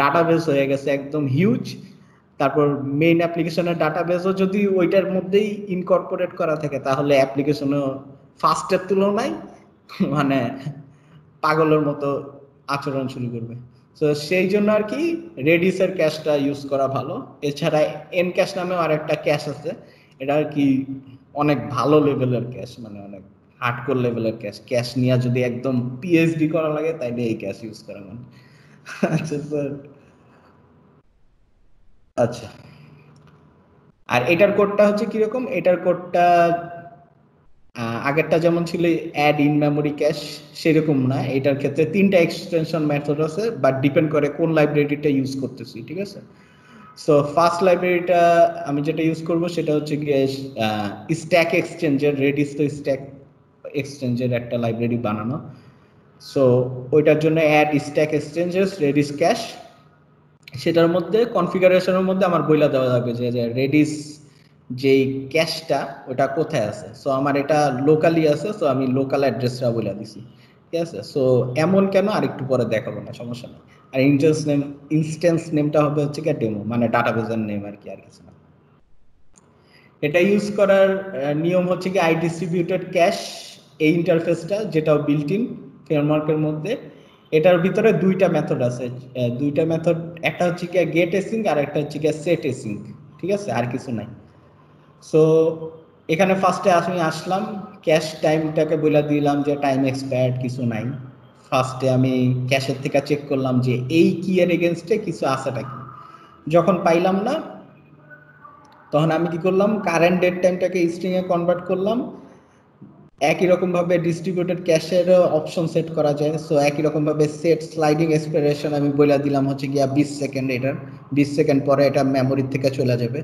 ডাটাবেস হয়ে গেছে একদম হিউজ তারপর মেইন অ্যাপ্লিকেশনের ডাটাবেসও যদি ওইটার মধ্যেই ইনকর্পোরেট করা থাকে, তাহলে অ্যাপ্লিকেশনও ফাস্টের তুলনায় মানে পাগলের মতো আচরণ শুরু করবে। তো সেই জন্য আর কি রেডিসের ক্যাশটা ইউজ করা ভালো। এছাড়া এন ক্যাশ নামেও আরেকটা ক্যাশ আছে। এটা আর কি অনেক ভালো লেভেলের ক্যাশ মানে অনেক হার্ডকোর লেভেলের ক্যাশ ক্যাশ নিয়ে যদি একদম পিএইচডি করা লাগে, তাইলে এই ক্যাশ ইউজ করা মানে। আচ্ছা স্যার আচ্ছা। আর এটার কোডটা হচ্ছে কীরকম? এটার কোডটা আগেরটা যেমন ছিল অ্যাড ইন মেমোরি ক্যাশ সেরকম না। এটার ক্ষেত্রে তিনটা এক্সটেনশন মেথড আছে বাট ডিপেন্ড করে কোন লাইব্রেরিটা ইউজ করতেছি, ঠিক আছে? সো ফার্স্ট লাইব্রেরিটা আমি যেটা ইউজ করব, সেটা হচ্ছে গিয়ে স্ট্যাক এক্সচেঞ্জের রেডিস তো স্ট্যাক এক্সচেঞ্জের একটা লাইব্রেরি বানানো। সো ওইটার জন্য add stack exchanges redis cache সেটার মধ্যে কনফিগারেশনের মধ্যে আমার বইলা দেওয়া যে যে রেডিস যেই ক্যাশটা, ওটা কোথায় আছে? সো আমার এটা লোকালি আছে সো আমি লোকাল অ্যাড্রেসটা বলে দিছি। ঠিক আছে? সো এমন কেন আর একটু পরে দেখাবো না, সমস্যা নেই। আর ইনস্টেন্স নেম ইনস্টেন্স নেমটা হবে হচ্ছে কি ডেমো মানে ডাটাবেজের নেম আর কি, আর কিছু না। এটা ইউজ করার নিয়ম হচ্ছে কি আই ডিস্ট্রিবিউটেড ক্যাশ এই ইন্টারফেসটা যেটাও বিল্ট ইন ফ্রেমওয়ার্কের মধ্যে। এটার ভিতরে দুইটা মেথড আছে দুইটা মেথড একটা হচ্ছে কি গেট এসিং আর একটা হচ্ছে কি সেট এসিং ঠিক আছে? আর কিছু নাই। সো এখানে ফার্স্টে আমি আসলাম ক্যাশ টাইমটাকে বলে দিলাম যে টাইম এক্সপায়ার্ড কিছু নাই। ফার্স্টে আমি ক্যাশের থেকে চেক করলাম যে এই কি এর এগেনস্টে কিছু আছেটা কি যখন পাইলাম না, তখন আমি কি করলাম কারেন্ট ডেট টাইমটাকে স্ট্রিং এ কনভার্ট করলাম। একই রকম ভাবে ডিস্ট্রিবিউটেড ক্যাশের অপশন সেট করা যায়। সো একই রকম ভাবে সেট স্লাইডিং এক্সপিরেশন আমি বলে দিলাম হচ্ছে গিয়া বিশ সেকেন্ড এটার। বিশ সেকেন্ড পরে এটা মেমোরি থেকে চলে যাবে।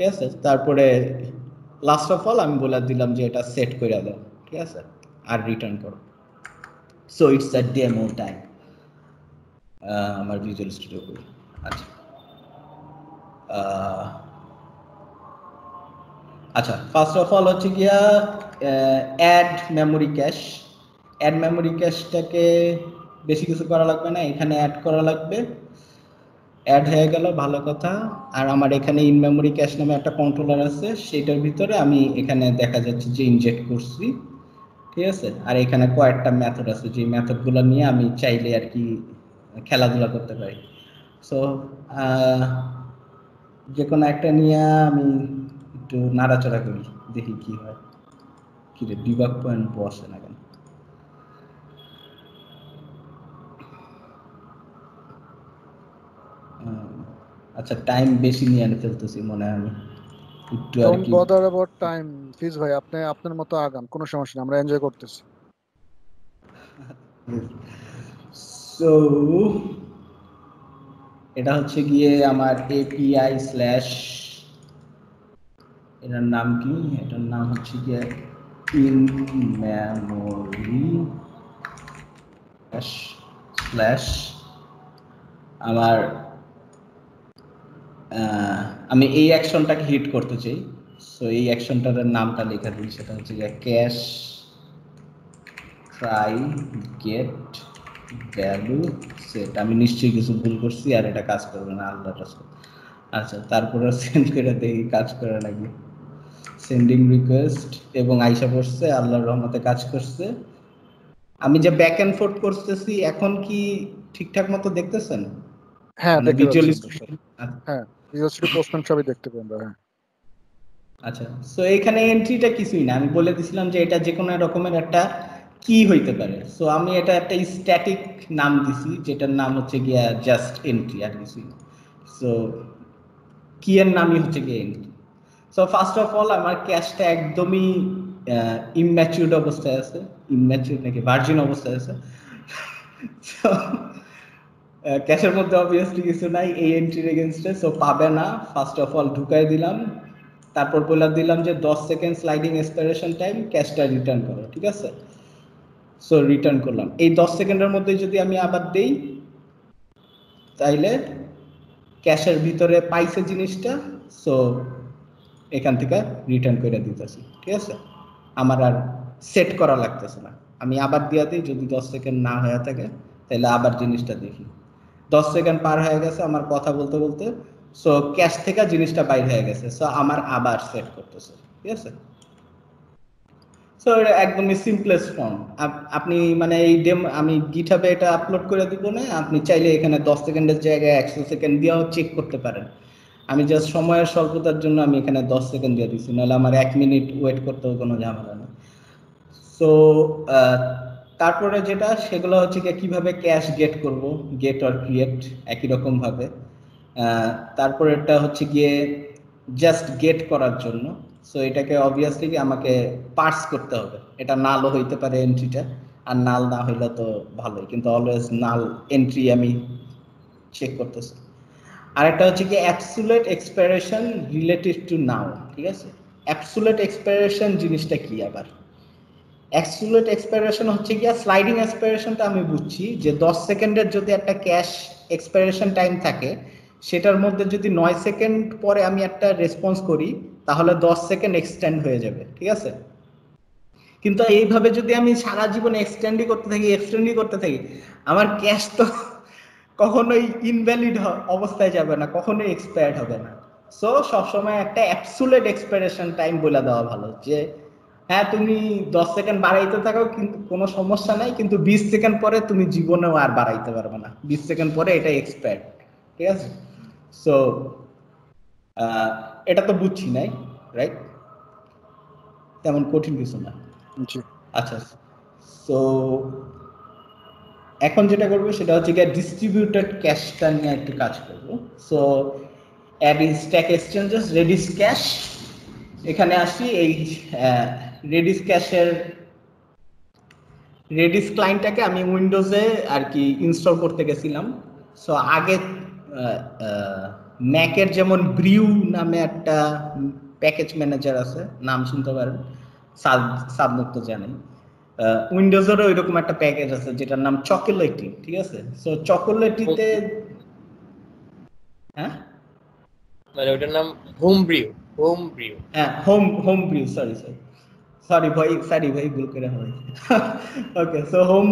ঠিক আছে? তারপরে লাস্ট অফ অল আমি বলে দিলাম যে এটা সেট করে দাও, ঠিক আছে? আর রিটার্ন করো। So it's a demo time আমার ভিজুয়াল স্টুডিও করি। আচ্ছা। আচ্ছা ফার্স্ট অফ অল হচ্ছে গিয়া add memory cache add memory ক্যাশটাকে বেশি কিছু করা লাগবে না, এখানে অ্যাড করা লাগবে। অ্যাড হয়ে গেল, ভালো কথা। আর আমার এখানে ইন মেমোরি ক্যাশ নামে একটা কন্ট্রোলার আছে, সেটার ভিতরে আমি এখানে দেখা যাচ্ছে যে ইনজেক্ট করছি, ঠিক আছে? আর এখানে কয়েকটা মেথড আছে, যে মেথডগুলো নিয়ে আমি চাইলে আর কি খেলাধুলা করতে পারি। সো যে কোনো একটা নিয়ে আমি একটু নাড়াচাড়া করি, দেখি কি হয়। কি রে, বিভাগ পয়েন্ট বসে না কেন? আচ্ছা টাইম বেশি নিয়ে ফেলতেছি মনে হয় আমি। একটু আর কি। বদার অ্যাবাউট টাইম প্লিজ ভাই আপনি আপনার মতো আগান কোনো সমস্যা নেই আমরা এনজয় করতেছি। সো এটা হচ্ছে গিয়ে আমার এপিআই স্ল্যাশ এটার নাম কি? এটার নাম হচ্ছে গিয়ে ইন মেমোরি স্ল্যাশ আমার আমি এই অ্যাকশনটাকে হিট করতে চাই। সো এই অ্যাকশনটার নামটা লেখা দিই সেটা হচ্ছে গিয়ে cache try get value set আমি নিশ্চয়ই কিছু ভুল করছি আর এটা কাজ করবে না কাজ করবে আচ্ছা তারপরে সেন্ড করে দেখি কাজ করে নাকি সেন্ডিং রিকোয়েস্ট এবং আইসা পড়ছে আল্লাহর রহমতে কাজ করছে। আমি যে ব্যাক এন্ড ফোর্থ করতেছি এখন কি ঠিকঠাক মতো দেখতেছেন? হ্যাঁ মানে visually পাচ্ছি। হ্যাঁ। স্টুডিও পোস্টম্যান সবই দেখতে পাবেন হ্যাঁ আচ্ছা সো এখানে এন্ট্রিটা কিছুই না। আমি বলে দিছিলাম যে এটা যে কোনো রকমের একটা কি হইতে পারে। সো আমি এটা একটা স্ট্যাটিক নাম দিছি, যেটার নাম হচ্ছে গিয়া জাস্ট এন্ট্রি আর কিছুই সো কি এর নামই হচ্ছে গিয়ে entry so first of all আমার ক্যাশটা একদমই ইম্যাচিউর্ড অবস্থায় আছে। ইম্যাচিউর্ড নাকি ভার্জিন অবস্থায় আছে। ক্যাশের মধ্যে অবভিয়াসলি কিছু নাই, এই এন্ট্রির এগেনস্টে সো পাবে না। ফার্স্ট অফ অল ঢুকাই দিলাম। তারপর বলে দিলাম যে, দশ সেকেন্ড স্লাইডিং এক্সপাইরেশন টাইম ক্যাশটা রিটার্ন করো, ঠিক আছে? সো রিটার্ন করলাম। এই দশ সেকেন্ডের মধ্যে যদি আমি আবার দেই, তাইলে ক্যাশের ভিতরে পাইছে জিনিসটা সো এখান থেকে রিটার্ন করে দিতেছি, ঠিক আছে? আমার আর সেট করা লাগতেছে না। আমি আবার দিয়া দিই, যদি দশ সেকেন্ড না হয়ে থাকে তাহলে আবার জিনিসটা দেখি। দশ সেকেন্ড পার হয়ে গেছে আমার কথা বলতে বলতে। সো ক্যাশ থেকে জিনিসটা বাইর হয়ে গেছে। সো আমার আবার সেট করতেছে। ঠিক আছে? সো এটা একদমই সিম্পলেস্ট ফর্ম আপনি মানে এই ডেম আমি গিটহাবে এটা আপলোড করে দিব না। আপনি চাইলে এখানে দশ সেকেন্ডের জায়গায় একশো সেকেন্ড দিয়েও চেক করতে পারেন। আমি জাস্ট সময়ের স্বল্পতার জন্য আমি এখানে দশ সেকেন্ড দিয়ে দিচ্ছি নাহলে আমার এক মিনিট ওয়েট করতেও কোনো ঝামেলা নেই। সো তারপরে যেটা, সেগুলো হচ্ছে গিয়ে কীভাবে ক্যাশ গেট করব গেট অর ক্রিয়েট একই রকম ভাবে। তারপরে এটা হচ্ছে গিয়ে জাস্ট গেট করার জন্য। সো এটাকে অবভিয়াসলি আমাকে পার্স করতে হবে। এটা নালও হইতে পারে এন্ট্রিটা আর নাল না হইলে তো ভালোই, কিন্তু অলওয়েজ নাল এন্ট্রি আমি চেক করতেছি। আরেকটা হচ্ছে কি absolute expiration relative to now ঠিক আছে? অ্যাবসুলেট এক্সপাইরেশন জিনিসটা কি আবার? অ্যাবসুলেট এক্সপাইরেশন হচ্ছে গিয়া স্লাইডিং এক্সপাইরেশনটা আমি বুঝছি, যে দশ সেকেন্ডের যদি একটা ক্যাশ এক্সপাইরেশন টাইম থাকে, সেটার মধ্যে যদি নয় সেকেন্ড পরে আমি একটা রেসপন্স করি, তাহলে দশ সেকেন্ড এক্সটেন্ড হয়ে যাবে, ঠিক আছে? কিন্তু এইভাবে যদি আমি সারা জীবন এক্সটেন্ডই করতে থাকি এক্সটেন্ডই করতে থাকি, আমার ক্যাশ তো কখনোই ইনভ্যালিড অবস্থায় যাবে না, কখনোই এক্সপায়ার্ড হবে না। সো সবসময় একটা অ্যাবসুলেট এক্সপায়ারেশন টাইম বলে দেওয়া ভালো, যে হ্যাঁ তুমি দশ সেকেন্ড বাড়াইতে থাকো কিন্তু কোনো সমস্যা নাই কিন্তু বিশ সেকেন্ড পরে তুমি জীবনেও আর বাড়াইতে পারবে না। বিশ সেকেন্ড পরে এটা এক্সপায়ার্ড ঠিক আছে? সো এটা তো বুঝছি নাই রাইট তেমন কঠিন কিছু না। আচ্ছা সো এখন যেটা করব সেটা হচ্ছে গিয়ে ডিস্ট্রিবিউটেড ক্যাশটা নিয়ে একটু কাজ করব। So add in stack exchanges redis cache এখানে আসি এই রেডিস ক্যাশের রেডিস ক্লায়েন্টটাকে আমি উইন্ডোজে আর কি ইনস্টল করতে গেছিলাম। সো আগে ম্যাকের যেমন ব্রিউ নামে একটা প্যাকেজ ম্যানেজার আছে নাম শুনতে পারেন সাব সাবমুক্ত জানেন। উইন্ডোজেরও এরকম একটা প্যাকেজ আছে যেটার নাম চকোলেটি ঠিক আছে? সো চকোলেটিতে হ্যাঁ? মানে ওটার নাম হোম ব্রিউ হোম ব্রিউ হ্যাঁ home home brew sorry sorry sorry ভাই সরি ভাই, ভুল করে হয় ওকে সো হোম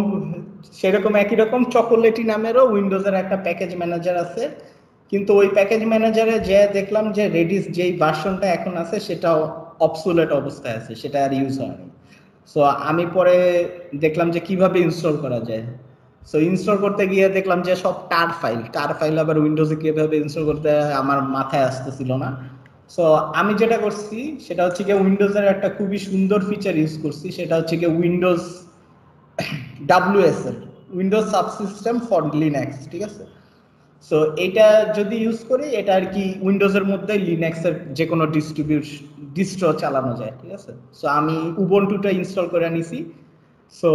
সেরকম একই রকম চকোলেটি নামেরও উইন্ডোজের একটা প্যাকেজ ম্যানেজার আছে। কিন্তু ওই প্যাকেজ ম্যানেজারে যে দেখলাম যে রেডিস যেই ভার্সনটা এখন আছে সেটা অবসুলেট অবস্থায় আছে, সেটা আর ইউজ হয়নি। সো আমি পরে দেখলাম যে কীভাবে ইনস্টল করা যায়। সো ইনস্টল করতে গিয়ে দেখলাম যে সব টার ফাইল টার ফাইল আবার উইন্ডোজে কীভাবে ইনস্টল করতে আমার মাথায় আসতেছিল না। সো আমি যেটা করছি, সেটা হচ্ছে গিয়ে উইন্ডোজের একটা খুবই সুন্দর ফিচার ইউজ করছি, সেটা হচ্ছে গিয়ে উইন্ডোজ ডাব্লিউএস এর উইন্ডোজ সাবসিস্টেম ফর লিনাক্স ঠিক আছে? সো এটা যদি ইউজ করি, এটা আর কি উইন্ডোজের মধ্যে লিনাক্সের যে কোনো ডিস্ট্রিবিউট ডিস্ট্রো চালানো যায়, ঠিক আছে? সো আমি উবন্টুটা ইনস্টল করে নিছি সো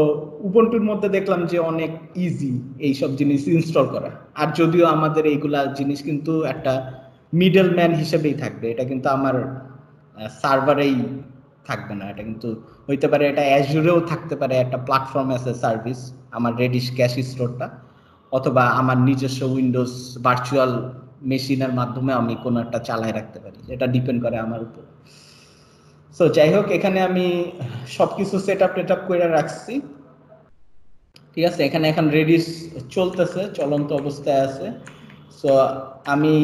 উবন্টুর মধ্যে দেখলাম যে অনেক ইজি এইসব জিনিস ইনস্টল করা। আর যদিও আমাদের এইগুলা জিনিস কিন্তু একটা মিডল ম্যান হিসেবেই থাকবে। এটা কিন্তু আমার সার্ভারেই থাকবে না। এটা কিন্তু হইতে পারে এটা অ্যাজুরেও থাকতে পারে একটা প্ল্যাটফর্ম অ্যাজ এ সার্ভিস আমার রেডিশ ক্যাশ স্টোরটা অথবা আমার নিজস্ব উইন্ডোজ ভার্চুয়াল মেশিনের মাধ্যমে আমি কোনো একটা চালায় রাখতে পারি এটা ডিপেন্ড করে আমার উপর। সো যাই হোক, এখানে আমি সবকিছু সেট আপ টেট আপ করে রাখছি। ঠিক আছে, এখানে এখন রেডি চলতেছে, চলন্ত অবস্থায় আছে। সো আমি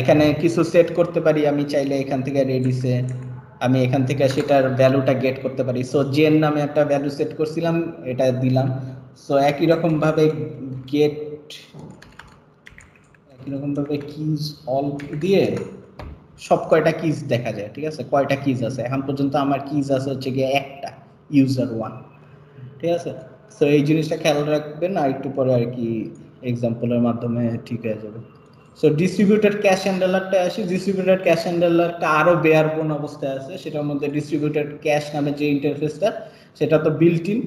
এখানে কিছু সেট করতে পারি, আমি চাইলে এখান থেকে রেডিসে আমি এখান থেকে সেটার ভ্যালুটা গেট করতে পারি। সো জেন নামে একটা ভ্যালু সেট করছিলাম, এটা দিলাম। সো একই রকম ভাবে গেট একই রকম ভাবে কিজ অল দিয়ে সব কয়টা কিজ দেখা যায়, ঠিক আছে? কয়টা কিজ আছে? এখন পর্যন্ত আমার কিজ আছে হচ্ছে গিয়ে একটা ইউজার ওয়ান ঠিক আছে? সো এই জিনিসটা খেয়াল রাখবেন আর একটু পরে আর কি এক্সাম্পলের মাধ্যমে ঠিক হয়ে যাবে। সো ডিস্ট্রিবিউটেড ক্যাশ হ্যান্ডেলারটা আসি। ডিস্ট্রিবিউটেড ক্যাশ হ্যান্ডেলারটা আরও বেয়ার কোন অবস্থায় আছে। সেটার মধ্যে ডিস্ট্রিবিউটেড ক্যাশ নামে যে ইন্টারফেসটা সেটা তো বিল্ট ইন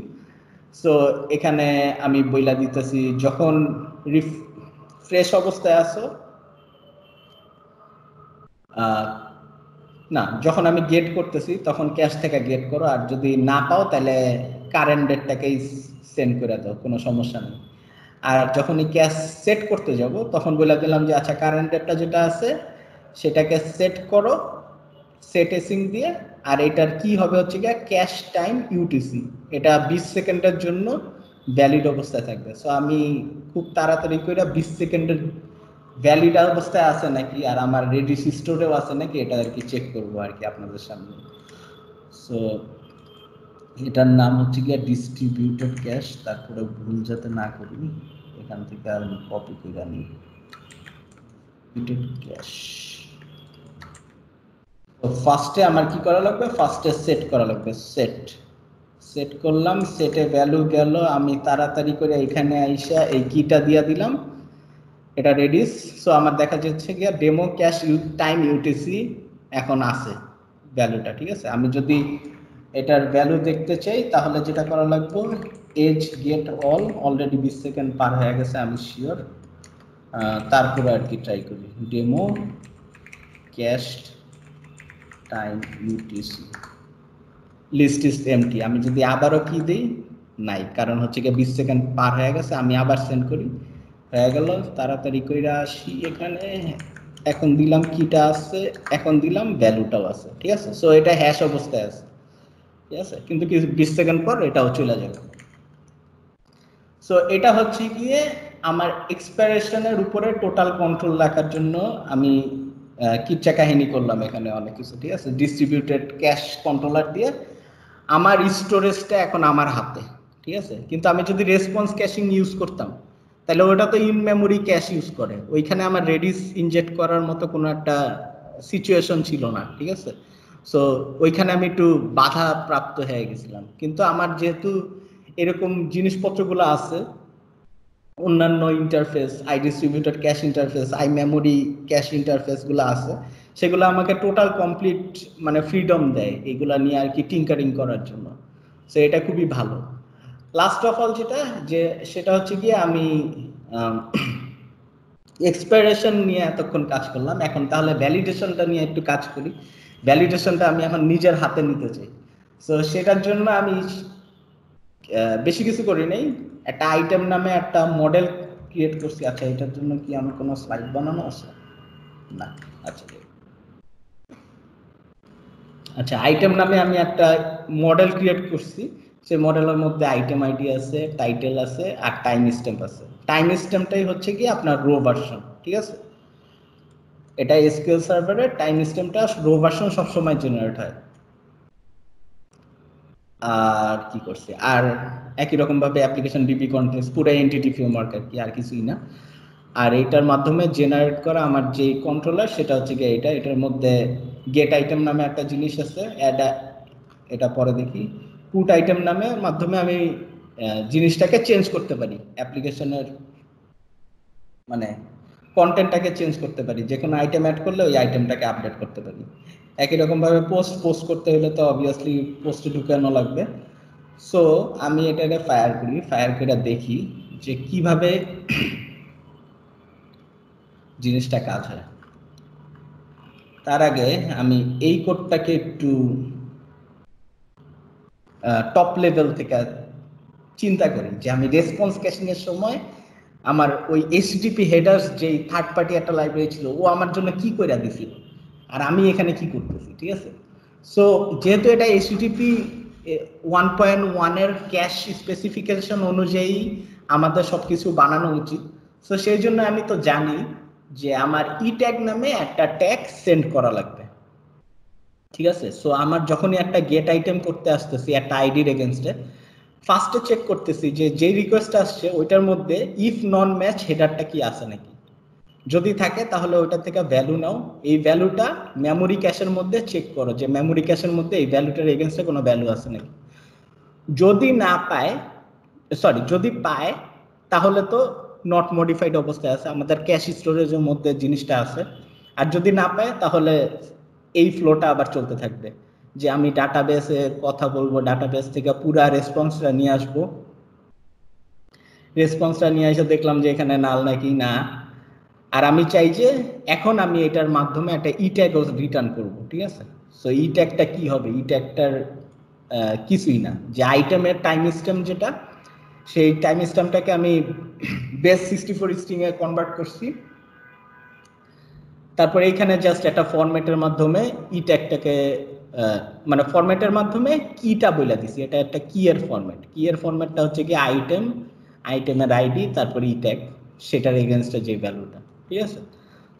সো এখানে আমি বইলা দিতেছি, যখন ফ্রেশ অবস্থায় আসো না, যখন আমি গেট করতেছি, তখন ক্যাশ থেকে গেট করো। আর যদি না পাও, তাহলে কারেন্ট ডেটটাকেই সেন্ড করে দাও, কোনো সমস্যা নেই। আর যখন এই ক্যাশ সেট করতে যাব, তখন বলে দিলাম যে আচ্ছা কারেন্ট ডেটটা যেটা আছে, সেটাকে সেট করো সেট এসিং দিয়ে, আর এটার কি হবে হচ্ছে গিয়ে ক্যাশ টাইম ইউটিসি এটা বিশ সেকেন্ডের জন্য ভ্যালিড অবস্থায় থাকবে। সো আমি খুব তাড়াতাড়ি করে বিশ সেকেন্ডের ভ্যালিড অবস্থায় আছে নাকি, আর আমার রেডি স্টোরেও আছে নাকি, এটা আর কি চেক করব আর কি আপনাদের সামনে। সো এটার নাম হচ্ছে গিয়ে ডিস্ট্রিবিউটেড ক্যাশ তারপরে ভুল যাতে না করি, এখান থেকে আর আমি কপি করে নিই ডিস্ট্রিবিউটেড ক্যাশ তো ফার্স্টে আমার কি করা লাগবে? ফার্স্টে সেট করা লাগবে সেট সেট করলাম সেটে ভ্যালু গেল, আমি তাড়াতাড়ি করে এখানে আইসা এই কিটা দিয়া দিলাম। এটা রেডিস সো আমার দেখা যাচ্ছে গিয়া demo cache U time UTC এখন আছে ভ্যালুটা ঠিক আছে? আমি যদি এটার ভ্যালু দেখতে চাই, তাহলে যেটা করা লাগবে এজ গেট অল অলরেডি বিশ সেকেন্ড পার হয়ে গেছে আমি শিওর তারপরে আর কি ট্রাই করি। Demo cache time UTC list is empty আমি যদি আবারও কি দিই, নাই। কারণ হচ্ছে গিয়ে বিশ সেকেন্ড পার হয়ে গেছে, আমি আবার সেন্ড করি। হয়ে গেল, তাড়াতাড়ি কইরা আসি এখানে। এখন দিলাম কিটা আছে, এখন দিলাম ভ্যালুটাও আছে, ঠিক আছে? সো এটা হ্যাশ অবস্থায় আছে। ঠিক আছে? কিন্তু কি বিশ সেকেন্ড পর এটাও চলে যাবে। সো এটা হচ্ছে গিয়ে আমার এক্সপাইরেশনের উপরে টোটাল কন্ট্রোল রাখার জন্য আমি কিচ্ছা কাহিনী করলাম এখানে অনেক কিছু, ঠিক আছে? ডিস্ট্রিবিউটেড ক্যাশ কন্ট্রোলার দিয়ে আমার স্টোরেজটা এখন আমার হাতে, ঠিক আছে? কিন্তু আমি যদি রেসপন্স ক্যাশিং ইউজ করতাম, তাহলে ওটা তো ইন মেমোরি ক্যাশ ইউজ করে। ওইখানে আমার রেডিস ইনজেক্ট করার মতো কোনো একটা সিচুয়েশন ছিল না, ঠিক আছে? সো ওইখানে আমি একটু বাধা প্রাপ্ত হয়ে গেছিলাম। কিন্তু আমার যেহেতু এরকম জিনিসপত্রগুলো আছে, অন্যান্য interface I distributed cache interface I memory cache ইন্টারফেসগুলো আছে, সেগুলো আমাকে টোটাল কমপ্লিট মানে ফ্রিডম দেয় এগুলা নিয়ে আর কি টিঙ্কারিং করার জন্য। সো এটা খুবই ভালো। লাস্ট অফ অল যেটা, যে সেটা হচ্ছে গিয়ে আমি এক্সপাইরেশন নিয়ে এতক্ষণ কাজ করলাম। এখন তাহলে ভ্যালিডেশনটা নিয়ে একটু কাজ করি। ভ্যালিডেশনটা আমি এখন নিজের হাতে নিতে চাই। সো সেটার জন্য আমি বেশি কিছু করি নাই। একটা আইটেম নামে একটা মডেল ক্রিয়েট করছি। আচ্ছা এটার জন্য কি আমার কোনো স্লাইড বানানো আছে? না আচ্ছা আচ্ছা আইটেম নামে আমি একটা মডেল ক্রিয়েট করছি। সেই মডেলের মধ্যে আইটেম আইডি আছে টাইটেল আছে, আর টাইম স্ট্যাম্প আছে। টাইম স্ট্যাম্পটাই হচ্ছে কি আপনার রো ভার্সন ঠিক আছে? এটা এসকিউএল সার্ভারের টাইম স্ট্যাম্পটা রো ভার্সন সবসময় জেনারেট হয়। আর কি করছে? আর একই রকম ভাবে অ্যাপ্লিকেশন ডিপি কন্টেন্টস পুরো এন্টিটি ফ্রেমওয়ার্ক আর কি, আর কিছুই না। আর এটার মাধ্যমে জেনারেট করা আমার যে কন্ট্রোলার সেটা হচ্ছে গিয়ে এটা এটার মধ্যে গেট আইটেম নামে একটা জিনিস আছে অ্যাড এটা পরে দেখি। পুট আইটেম নামে মাধ্যমে আমি জিনিসটাকে চেঞ্জ করতে পারি। অ্যাপ্লিকেশনের মানে কন্টেন্টটাকে চেঞ্জ করতে পারি যে কোনো আইটেম অ্যাড করলে ওই আইটেমটাকে আপডেট করতে পারি। একই রকমভাবে পোস্ট পোস্ট করতে হলে তো অবভিয়াসলি পোস্টে ঢুকানো লাগবে। সো আমি এটাকে ফায়ার করি ফায়ার করে দেখি যে কীভাবে জিনিসটা কাজ হয়। তার আগে আমি এই কোডটাকে একটু টপ লেভেল থেকে চিন্তা করি যে আমি রেসপন্স ক্যাশিং এর সময় আমার ওই এইচডিপি হেডার্স যে থার্ড পার্টি একটা লাইব্রেরি ছিল, ও আমার জন্য কি করে দিছিল? আর আমি এখানে কি করতেছি, ঠিক আছে? সো যেহেতু এটা এইচডিপি ওয়ান পয়েন্ট ওয়ানের ক্যাশ স্পেসিফিকেশন অনুযায়ী আমাদের সব কিছু বানানো উচিত। সো সেই জন্য আমি তো জানি যে আমার ই ট্যাগ নামে একটা ট্যাগ সেন্ড করা লাগবে। ঠিক আছে? সো আমার যখনই একটা গেট আইটেম করতে আসতেছি, একটা আইডির এগেনস্টে ফার্স্টে চেক করতেছি যে যে রিকোয়েস্ট আসছে, ওইটার মধ্যে ইফ নন ম্যাচ হেডারটা কি আছে নাকি? যদি থাকে, তাহলে ওইটা থেকে ভ্যালু নাও। এই ভ্যালুটা মেমোরি ক্যাশের মধ্যে চেক করো যে মেমোরি ক্যাশের মধ্যে এই ভ্যালুটার এগেনস্টে কোনো ভ্যালু আছে নাকি। যদি না পায় সরি যদি পায়, তাহলে তো নট মডিফাইড অবস্থায় আছে। আমাদের ক্যাশ স্টোরেজের মধ্যে জিনিসটা আছে। আর যদি না পায়, তাহলে এই ফ্লোটা আবার চলতে থাকবে। যে আমি ডাটাবেসে কথা বলব ডাটাবেস থেকে পুরা রেসপন্সটা নিয়ে আসব। রেসপন্সটা নিয়ে এসে দেখলাম যে এখানে নাল নাকি না। আর আমি চাই যে এখন আমি এটার মাধ্যমে একটা ই ট্যাগ রিটার্ন করব, ঠিক আছে? সো ই ট্যাগটা কি হবে? ই ট্যাগটার কিছুই না। যে আইটেমের টাইম স্ট্যাম্প যেটা, সেই টাইম স্ট্যাম্পটাকে আমি বেস সিক্সটি ফোর স্ট্রিং এ কনভার্ট করছি। তারপর এইখানে জাস্ট একটা ফরম্যাটের মাধ্যমে ই ট্যাগটাকে মানে ফরম্যাটের মাধ্যমে কিটা বলে দিছি। এটা একটা কি এর ফরম্যাট কি এর ফরম্যাটটা হচ্ছে কি আইটেম আইটেমের আইডি তারপর ই ট্যাগ সেটার এগেনস্টে যে ভ্যালুটা ঠিক আছে?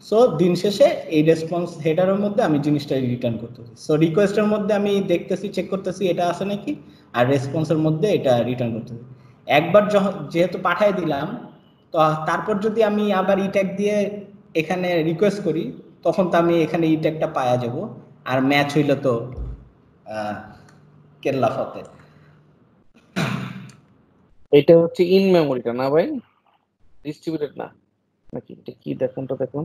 সো দিন শেষে এই রেসপন্স হেডারের মধ্যে আমি জিনিসটা রিটার্ন করতেছি। সো রিকোয়েস্টের মধ্যে আমি দেখতেছি চেক করতেছি, এটা আছে নাকি? আর রেসপন্সের মধ্যে এটা রিটার্ন করতেছি। একবার যেহেতু পাঠাই দিলাম, তো তারপর যদি আমি আবার ই ট্যাগ দিয়ে এখানে রিকোয়েস্ট করি, তখন তো আমি এখানে ই ট্যাগটা পাওয়া যাব। আর ম্যাচ হইল তো কেল্লা ফতে। এটা হচ্ছে ইন মেমোরিটা না ভাই? ডিস্ট্রিবিউটেড না? নাকি এটা কি দেখুন তো দেখুন।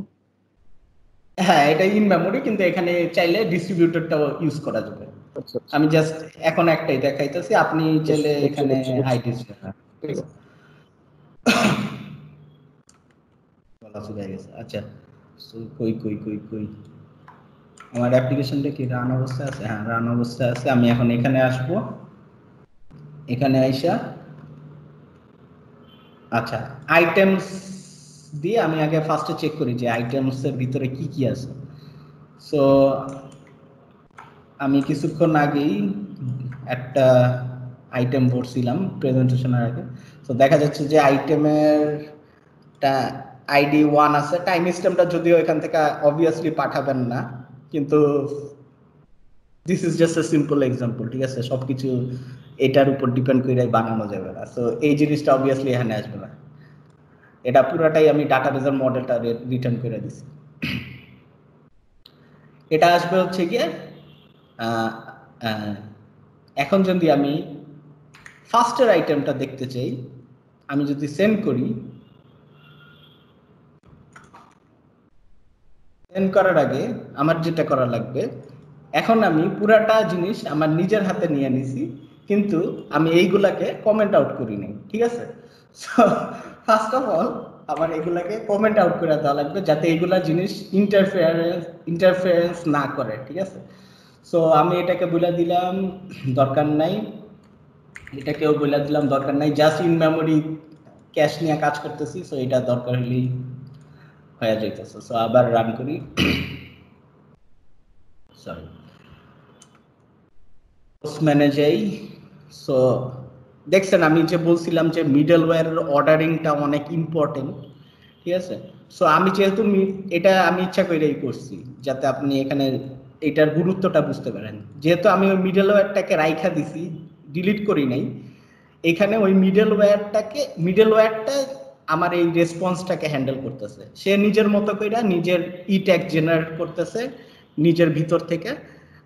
হ্যাঁ এটা ইন মেমোরি কিন্তু এখানে চাইলে ডিস্ট্রিবিউটরটাও ইউজ করা যাবে। আচ্ছা আচ্ছা, আমি জাস্ট এখন একটাই দেখাইতেছি আপনি চাইলে এখানে। হাই হয়ে আচ্ছা। কই কই কই কই? আমার অ্যাপ্লিকেশনটা কি রান অবস্থায় আছে? হ্যাঁ রান অবস্থায় আছে। আমি এখন এখানে আসব। এখানে আইসা আচ্ছা আইটেমস দিয়ে আমি আগে ফার্স্টে চেক করি যে আইটেমস এর ভিতরে কি কি আছে। সো আমি কিছুক্ষণ আগেই একটা আইটেম ভরছিলাম প্রেজেন্টেশনের আগে। তো দেখা যাচ্ছে যে আইটেমের আইডি ওয়ান আছে। টাইম স্ট্যাম্পটা যদিও এখান থেকে অবভিয়াসলি পাঠাবেন না। কিন্তু this is just a simple example ঠিক আছে? সবকিছু এটার উপর ডিপেন্ড করে বানানো যাবে না। সো এই জিনিসটা অবভিয়াসলি এখানে আসবে না। এটা পুরোটাই আমি ডাটাবেজের মডেলটা রিটার্ন করে দিছি। এটা আসবে হচ্ছে গিয়ে এখন যদি আমি ফার্স্টের আইটেমটা দেখতে চাই, আমি যদি সেন্ড করি সেন্ড করার আগে আমার যেটা করা লাগবে, এখন আমি পুরাটা জিনিস আমার নিজের হাতে নিয়ে নিছি, কিন্তু আমি এইগুলাকে কমেন্ট আউট করি নাই, ঠিক আছে? সো ফার্স্ট অফ অল আমার এগুলাকে কমেন্ট আউট করে দেওয়া লাগবে যাতে এইগুলা জিনিস ইন্টারফেয়ারেন্স ইন্টারফেয়ারেন্স না করে, ঠিক আছে? সো আমি এটাকে বলে দিলাম, দরকার নাই। এটাকেও বলে দিলাম, দরকার নাই। জাস্ট ইন মেমোরি ক্যাশ নিয়ে কাজ করতেছি সো এটা দরকার হলেই হয়ে যাইতেছে। সো আবার রান করি। সরি পোস্টম্যানে যাই সো দেখছেন, আমি যে বলছিলাম যে মিডল ওয়্যারের অর্ডারিংটা অনেক ইম্পর্টেন্ট ঠিক আছে? সো আমি যেহেতু এটা আমি ইচ্ছা করেই করছি, যাতে আপনি এখানে এটার গুরুত্বটা বুঝতে পারেন। যেহেতু আমি ওই মিডল ওয়্যারটাকে রাইখা দিছি ডিলিট করি নাই, এখানে ওই মিডল ওয়্যারটাকে মিডল ওয়্যারটা আমার এই রেসপন্সটাকে হ্যান্ডেল করতেছে। সে নিজের মতো কইরা নিজের ই ট্যাগ জেনারেট করতেছে নিজের ভিতর থেকে।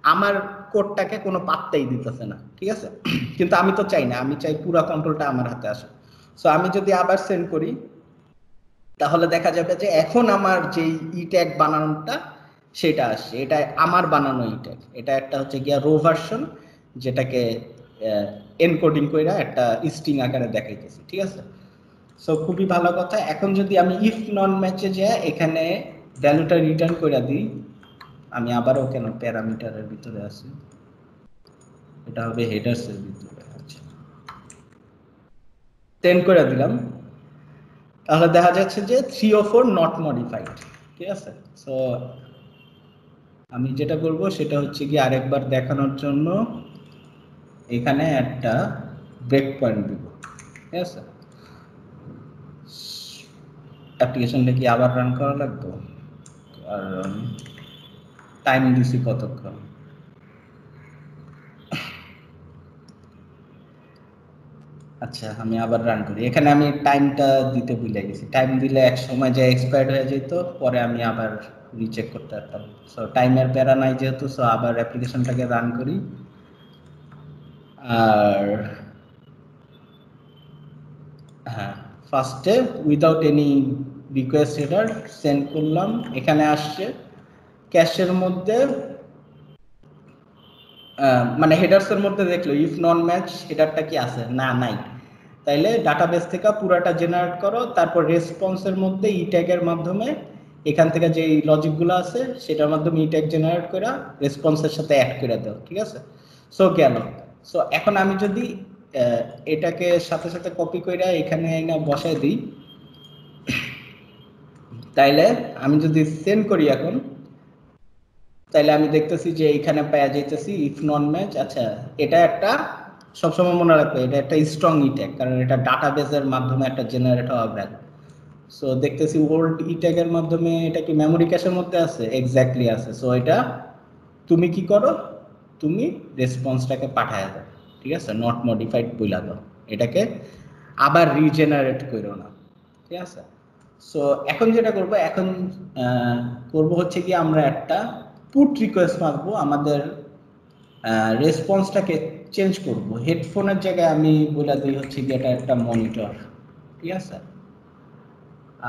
আমার কোডটাকে কোনো পাত্তাই দিতেছে না, ঠিক আছে? কিন্তু আমি তো চাই না, আমি চাই পুরো কন্ট্রোলটা আমার হাতে আসে সো আমি যদি আবার সেন্ড করি, তাহলে দেখা যাবে যে এখন আমার যেই ই ট্যাগ বানানোটা, সেটা আসছে। এটা আমার বানানো ই ট্যাগ এটা একটা হচ্ছে গিয়া রো ভার্সন যেটাকে এনকোডিং কইরা একটা স্ট্রিং আকারে দেখাইতেছি, ঠিক আছে? সো খুবই ভালো কথা। এখন যদি আমি ইফ নন ম্যাচে যাই, এখানে ভ্যালুটা রিটার্ন করে দিই। আমি আবারও কেন প্যারামিটারের ভিতরে আছি। এটা হবে হেডার্স এর ভিতরে আচ্ছা। টেন করে দিলাম। তাহলে দেখা যাচ্ছে যে three o four not modified ঠিক আছে? সো আমি যেটা করব সেটা হচ্ছে কি আরেকবার দেখানোর জন্য এখানে একটা ব্রেক পয়েন্ট দিব, ঠিক আছে? অ্যাপ্লিকেশনটা কি আবার রান করা লাগবে? কারণ টাইম দিছি কতক্ষণ? আচ্ছা আমি আবার রান করি। এখানে আমি টাইমটা দিতে ভুলে গেছি। টাইম দিলে এক সময় যে এক্সপায়ার্ড হয়ে যেত, পরে আমি আবার রিচেক করতে পারতাম। সো টাইমের প্যারা নাই যেহেতু সো আবার অ্যাপ্লিকেশনটাকে রান করি। আর হ্যাঁ। ফার্স্টে without any request header send করলাম, এখানে আসছে। ক্যাশের মধ্যে মানে হেডার্সের মধ্যে দেখল ইফ নন ম্যাচ হেডারটা কি আছে? না, নাই। তাইলে ডাটাবেস থেকে পুরাটা জেনারেট করো, তারপর রেসপন্সের মধ্যে ই ট্যাগের মাধ্যমে, এখান থেকে যে লজিকগুলো আছে, সেটার মাধ্যমে ই ট্যাগ জেনারেট করে রেসপন্সের সাথে অ্যাড করে দাও, ঠিক আছে? সো গেল। সো এখন আমি যদি এটাকে সাথে সাথে কপি করে এখানে না বসায় দিই। তাইলে আমি যদি সেন্ড করি এখন, তাইলে আমি দেখতেছি যে এখানে পাওয়া যাইতেছি ইফ নন ম্যাচ আচ্ছা এটা একটা সবসময় মনে রাখবে, এটা একটা স্ট্রং ইট্যাগ কারণ এটা ডাটাবেসের মাধ্যমে একটা জেনারেট হওয়া ব্র্যাক সো দেখতেছি ওল্ড ইট্যাগের মাধ্যমে এটা কি মেমোরি ক্যাশের মধ্যে আছে? এক্স্যাক্টলি আছে। সো এটা তুমি কি করো? তুমি রেসপন্সটাকে পাঠায় দাও। ঠিক আছে? নট মডিফাইড বইলা দাও এটাকে আবার রিজেনারেট করো না। ঠিক আছে? সো এখন যেটা করব, এখন করব হচ্ছে কি আমরা একটা পুট রিকোয়েস্ট মারবো। আমাদের রেসপন্সটাকে চেঞ্জ করব। হেডফোনের জায়গায় আমি বলে দিই হচ্ছে কি, এটা একটা মনিটর ঠিক আছে?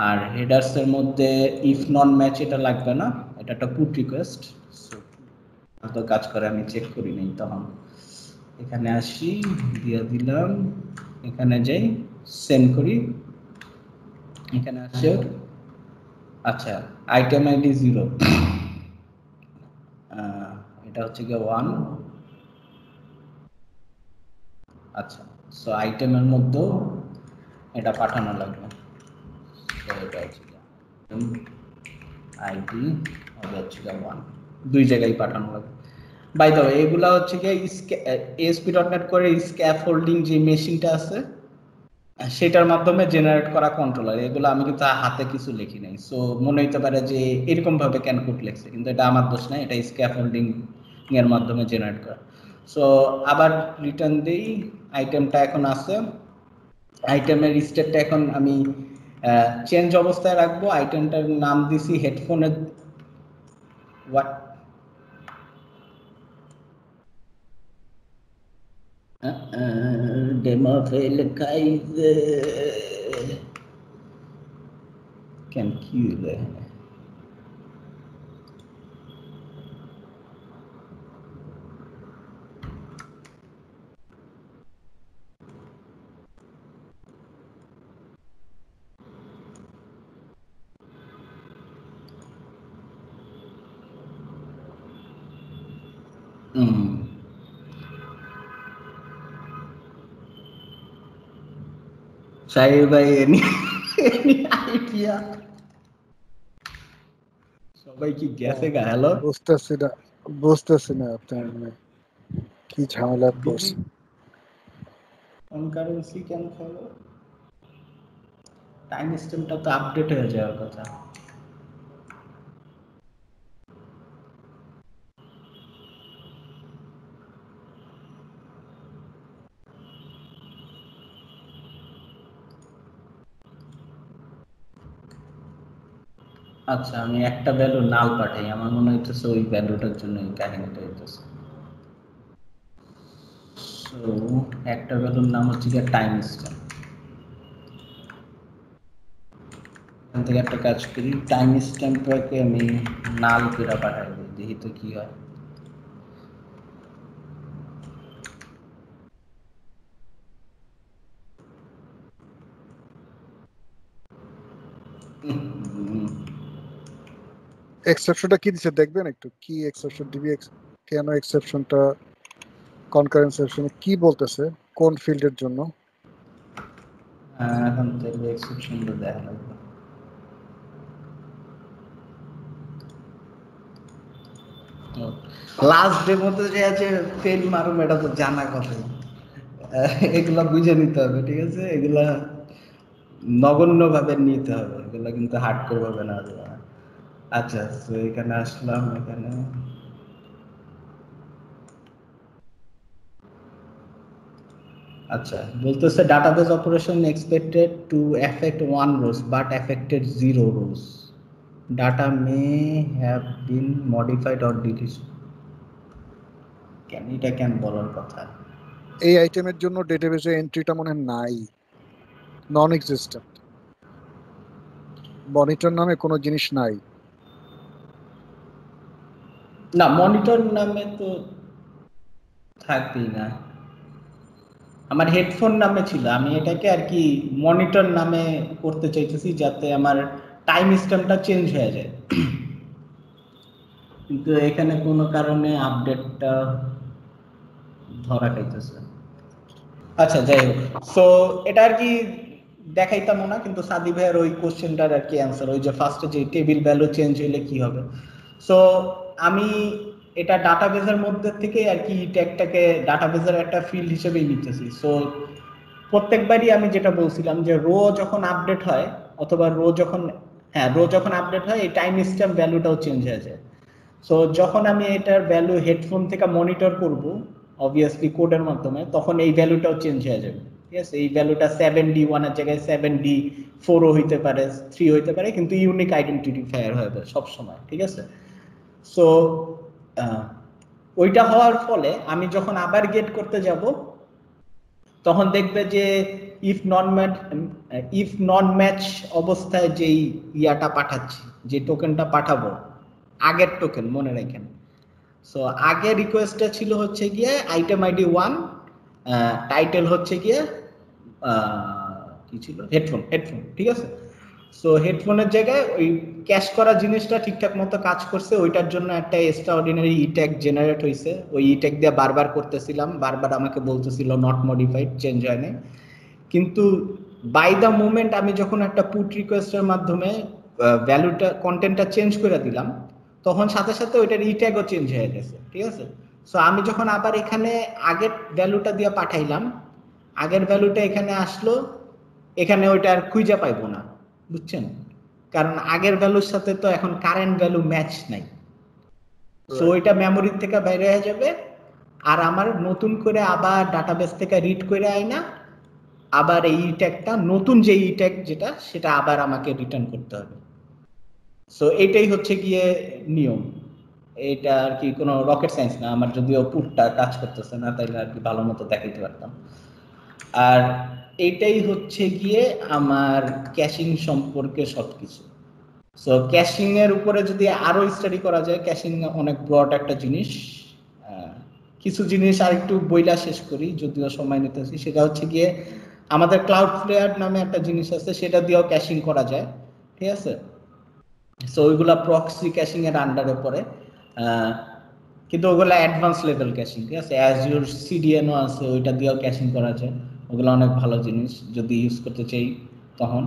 আর হেডার্সের মধ্যে ইফ নন ম্যাচ এটা লাগবে না। এটা একটা পুট রিকোয়েস্ট তো কাজ করে আমি চেক করি নাই তখন। এখানে আসি, দিয়ে দিলাম। এখানে যাই সেন্ড করি। এখানে আসে। আচ্ছা আইটেম আইডি জিরো এটা হচ্ছে গিয়ে ওয়ান আচ্ছা সো আইটেমের মধ্যেও এটা পাঠানো লাগবে। এটা হচ্ছে আইডি হবে হচ্ছে গিয়ে ওয়ান দুই জায়গায় পাঠানো লাগবে। বাই দ্য এগুলা হচ্ছে গিয়ে এসপি ডট নেট করে স্ক্যাপ হোল্ডিং যে মেশিনটা আছে, সেটার মাধ্যমে জেনারেট করা কন্ট্রোলার এগুলো আমি কিন্তু হাতে কিছু লিখি নাই। সো মনে হইতে পারে যে এরকম ভাবে ক্যান কোড লেখছে, কিন্তু এটা আমার দোষ না এটা স্ক্যাপ হোল্ডিং এর মাধ্যমে জেনারেট করা। সো আবার রিটার্ন দিই আইটেমটা এখন আছে। আইটেমের স্টেটটা এখন আমি চেঞ্জ অবস্থায় রাখব। আইটেমটার নাম দিছি হেডফোনের হোয়াট ডেমো ফেল খাইছে কেন কি হইল হুম any any idea? সবাই কি গেছে গা? হ্যালো? বুঝতেছি না বুঝতেছি না আপনার কি ঝামেলা পড়ছে কনকারেন্সি কেন খেলো? টাইম সিস্টেমটা তো আপডেট হয়ে যাওয়ার কথা। আচ্ছা আমি একটা ভ্যালু নাল পাঠাই। আমার মনে হইতেছে ওই ভ্যালুটার জন্য এই কাহিনীটা হইতেছে। সো একটা ভ্যালুর নাম হচ্ছে গিয়ে টাইম স্ট্যাম্প এখান থেকে একটা কাজ করি। টাইম স্ট্যাম্পটাকে আমি নাল করে পাঠাই দিই। দেখি তো কি হয়। এক্সেপশনটা কি দিছে দেখবেন একটু? কি এক্সেপশন ex- কেন এক্সেপশনটা কনকারেন্ট সেকশনে কি বলতেছে? কোন ফিল্ডের জন্য? এখন তাহলে এক্সেপশনটা দেখা লাগবে। লাস্ট ডে মধ্যে যে আছে ফেল মারুম, এটা তো জানা কথা এগুলা বুঝে নিতে হবে, ঠিক আছে? এগুলা নগণ্য ভাবে নিতে হবে। এগুলা কিন্তু হার্ড করে ভাবে না। আচ্ছা তো এখানে আসলাম, এখানে। আচ্ছা বলতেছে database operation expected to affect one rows but affected zero rows data may have been modified or delete কেন এটা কেন বলার কথা। এই আইটেমের জন্য ডেটাবেসে এন্ট্রিটা মনে নাই। নন এক্সিস্টেন্ট মনিটর নামে কোনো জিনিস নাই। না মনিটর নামে তো না। আমার হেডফোন নামে ছিল, আমি এটাকে আর কি মনিটর নামে করতে চাইতেছি যাতে আমার টাইম স্ট্যাম্পটা চেঞ্জ হয়ে যায়। কিন্তু এখানে কোনো কারণে আপডেটটা ধরা খাইতেছে। আচ্ছা যাই হোক। সো এটা আর কি দেখাইতাম না, কিন্তু সাদি ভাইয়ের ওই কোশ্চেনটার আর কি অ্যান্সার ওই যে ফার্স্টে যে টেবিল ভ্যালু চেঞ্জ হইলে কি হবে? সো আমি এটা ডাটাবেজের মধ্যে থেকে আর কি ট্যাগটাকে ডাটাবেজের একটা ফিল্ড হিসেবেই নিতেছি। সো প্রত্যেকবারই আমি যেটা বলছিলাম যে রো যখন আপডেট হয় অথবা রো যখন হ্যাঁ রো যখন আপডেট হয়, এই টাইম স্ট্যাম্প ভ্যালুটাও চেঞ্জ হয়ে যায়। সো যখন আমি এটার ভ্যালু হেডফোন থেকে মনিটর করব অবভিয়াসলি কোডের মাধ্যমে, তখন এই ভ্যালুটাও চেঞ্জ হয়ে যাবে। ঠিক আছে এই ভ্যালুটা সেভেন ডি ওয়ানের জায়গায় সেভেন ডি ফোরও হইতে পারে থ্রি হইতে পারে, কিন্তু ইউনিক আইডেন্টিফায়ার হবে সব সময় ঠিক আছে? সো ওইটা হওয়ার ফলে আমি যখন আবার গেট করতে যাব, তখন দেখবে যে if none match if none match অবস্থায় যেই ইয়াটা পাঠাচ্ছি, যে টোকেনটা পাঠাবো, আগের টোকেন মনে রাখেন। সো আগে রিকোয়েস্টটা ছিল হচ্ছে গিয়ে আইটেম আইডি ওয়ান টাইটেল হচ্ছে গিয়ে কি ছিল? হেডফোন হেডফোন ঠিক আছে? সো হেডফোনের জায়গায় ওই ক্যাশ করা জিনিসটা ঠিকঠাক মতো কাজ করছে, ওইটার জন্য একটা extra ordinary E tag generate হয়েছে ওই ই ট্যাগ দিয়ে বারবার করতেছিলাম, বারবার আমাকে বলতেছিল নট মডিফাইড চেঞ্জ হয় নাই কিন্তু বাই দ্য মুমেন্ট আমি যখন একটা পুট রিকোয়েস্টের মাধ্যমে ভ্যালুটা কন্টেন্টটা চেঞ্জ করে দিলাম, তখন সাথে সাথে ওইটার ই ট্যাগও চেঞ্জ হয়ে গেছে, ঠিক আছে? সো আমি যখন আবার এখানে আগের ভ্যালুটা দিয়ে পাঠাইলাম, আগের ভ্যালুটা এখানে আসলো, এখানে ওইটা আর খুঁজে পাইবো না। বুঝছেন? কারণ আগের ভ্যালুর সাথে তো এখন কারেন্ট ভ্যালু ম্যাচ নাই। সো ওইটা মেমোরি থেকে বাইরে হয়ে যাবে। আর আমার নতুন করে আবার ডাটাবেস থেকে রিড করে আয় না। আবার এই ট্যাগটা নতুন যে ই ট্যাগ যেটা সেটা আবার আমাকে রিটার্ন করতে হবে। সো এটাই হচ্ছে গিয়ে নিয়ম। এটা আর কি কোনো রকেট সায়েন্স না। আমার যদিও পুটটা কাজ করতেছে না তাইলে আর কি ভালো মতো দেখাইতে পারতাম। আর এটাই হচ্ছে গিয়ে আমার ক্যাশিং সম্পর্কে সবকিছু। সো ক্যাশিং এর উপরে যদি আরও স্টাডি করা যায় ক্যাশিং অনেক ব্রড একটা জিনিস। কিছু জিনিস আর একটু বইলা শেষ করি, যদিও সময় নিতেছি। সেটা হচ্ছে গিয়ে আমাদের ক্লাউড ফ্লেয়ার নামে একটা জিনিস আছে, সেটা দিয়েও ক্যাশিং করা যায়। ঠিক আছে? সো ওইগুলা প্রক্সি ক্যাশিং এর আন্ডারে পড়ে। কিন্তু ওগুলা অ্যাডভান্স লেভেল ক্যাশিং ঠিক আছে? অ্যাজ ইউর সিডিএনও আছে, ওইটা দিয়েও ক্যাশিং করা যায়। ওগুলো অনেক ভালো জিনিস, যদি ইউজ করতে চাই তখন।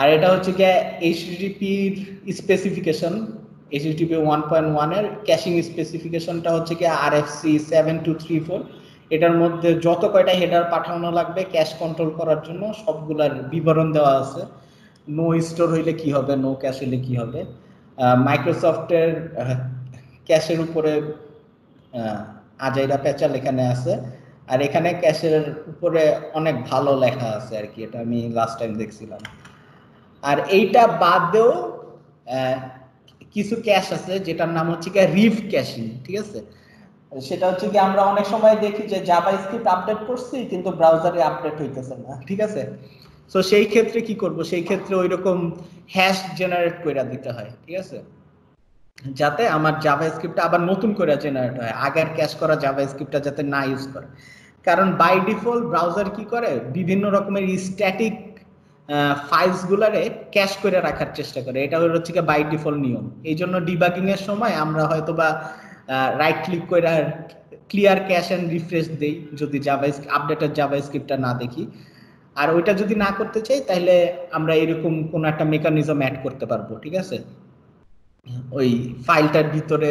আর এটা হচ্ছে গিয়ে এইচটিটিপির স্পেসিফিকেশন এইচটিটিপি ওয়ান পয়েন্ট ওয়ানের ক্যাশিং স্পেসিফিকেশনটা হচ্ছে কি R F C seven two three four এটার মধ্যে যত কয়টা হেডার পাঠানো লাগবে ক্যাশ কন্ট্রোল করার জন্য সবগুলার বিবরণ দেওয়া আছে। নো স্টোর হইলে কি হবে নো ক্যাশ হইলে কি হবে? মাইক্রোসফটের ক্যাশের উপরে আজাইরা প্যাচাল এখানে আছে। আর এখানে ক্যাশের উপরে অনেক ভালো লেখা আছে আর কি, এটা আমি লাস্ট টাইম দেখছিলাম। আর এইটা বাদেও কিছু ক্যাশ আছে যেটার নাম হচ্ছে কি রিভ ক্যাশিং ঠিক আছে? সেটা হচ্ছে কি আমরা অনেক সময় দেখি যে জাভা স্ক্রিপ্ট আপডেট করছি, কিন্তু ব্রাউজারে আপডেট হইতেছে না, ঠিক আছে? তো সেই ক্ষেত্রে কি করব? সেই ক্ষেত্রে ওইরকম হ্যাশ জেনারেট করে দিতে হয়, ঠিক আছে? যাতে আমার জাভা স্ক্রিপ্ট আবার নতুন করে জেনারেট হয়। আগের ক্যাশ করা জাভা স্ক্রিপ্টটা যাতে না ইউজ করে। কারণ বাই ডিফল্ট ব্রাউজার কি করে? বিভিন্ন রকমের স্ট্যাটিক ফাইলস গুলারে ক্যাশ করে রাখার চেষ্টা করে। এটা হচ্ছে কি বাই ডিফল্ট নিয়ম। এই জন্য ডিবাগিং এর সময় আমরা হয়তো বা রাইট ক্লিক করে ক্লিয়ার ক্যাশ এন্ড রিফ্রেশ দেই, যদি জাভা আপডেটেড জাভা স্ক্রিপ্টটা না দেখি। আর ওইটা যদি না করতে চাই, তাহলে আমরা এরকম কোন একটা মেকানিজম অ্যাড করতে পারব, ঠিক আছে? ওই ফাইলটার ভিতরে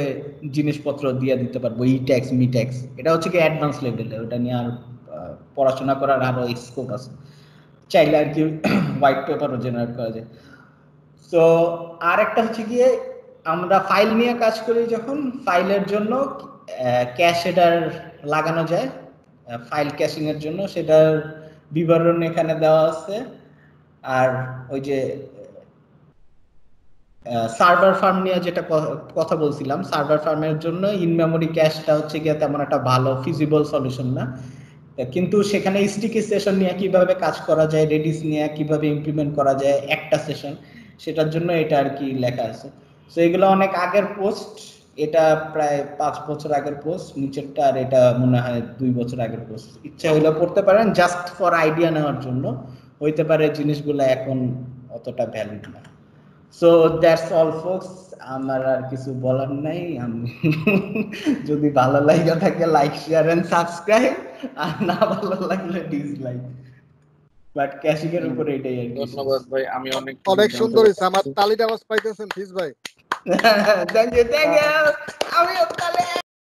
জিনিসপত্র দিয়ে দিতে পারব ই ট্যাক্স মি ট্যাক্স এটা হচ্ছে কি অ্যাডভান্স লেভেলে ওটা নিয়ে আর পড়াশোনা করার আরও স্কোপ আছে। চাইলে আর কি হোয়াইট পেপারও জেনারেট করা যায়। তো আর একটা হচ্ছে গিয়ে আমরা ফাইল নিয়ে কাজ করি যখন ফাইলের জন্য ক্যাশ হেডার লাগানো যায়। ফাইল ক্যাশিং এর জন্য, সেটার বিবরণ এখানে দেওয়া আছে। আর ওই যে সার্ভার ফার্ম নিয়ে যেটা কথা বলছিলাম সার্ভার ফার্মের জন্য ইন মেমোরি ক্যাশটা হচ্ছে গিয়ে তেমন একটা ভালো ফিজিবল সলিউশন না। কিন্তু সেখানে স্টিকি সেশন নিয়ে কীভাবে কাজ করা যায় রেডিস নিয়ে কীভাবে ইমপ্লিমেন্ট করা যায়, একটা সেশন সেটার জন্য এটা আর কি লেখা আছে। তো এগুলো অনেক আগের পোস্ট এটা প্রায় পাঁচ বছর আগের পোস্ট নিচেরটা আর এটা মনে হয় দুই বছর আগের পোস্ট ইচ্ছা হইলে পড়তে পারেন জাস্ট ফর আইডিয়া নেওয়ার জন্য। হইতে পারে জিনিসগুলো এখন অতটা ভ্যালিড না। সো দ্যাটস অল ফোকস আমার আর কিছু বলার নাই। আমি যদি ভালো লাগে থাকে লাইক শেয়ার এন্ড সাবস্ক্রাইব আর না ভালো লাগলে ডিসলাইক বাট ক্যাশিং এর উপরে এটাই আর ধন্যবাদ ভাই আমি অনেক অনেক সুন্দর হইছে আমার তালিটা আওয়াজ পাইতেছেন ফিজ ভাই। থ্যাংক ইউ থ্যাংক ইউ আমি তাহলে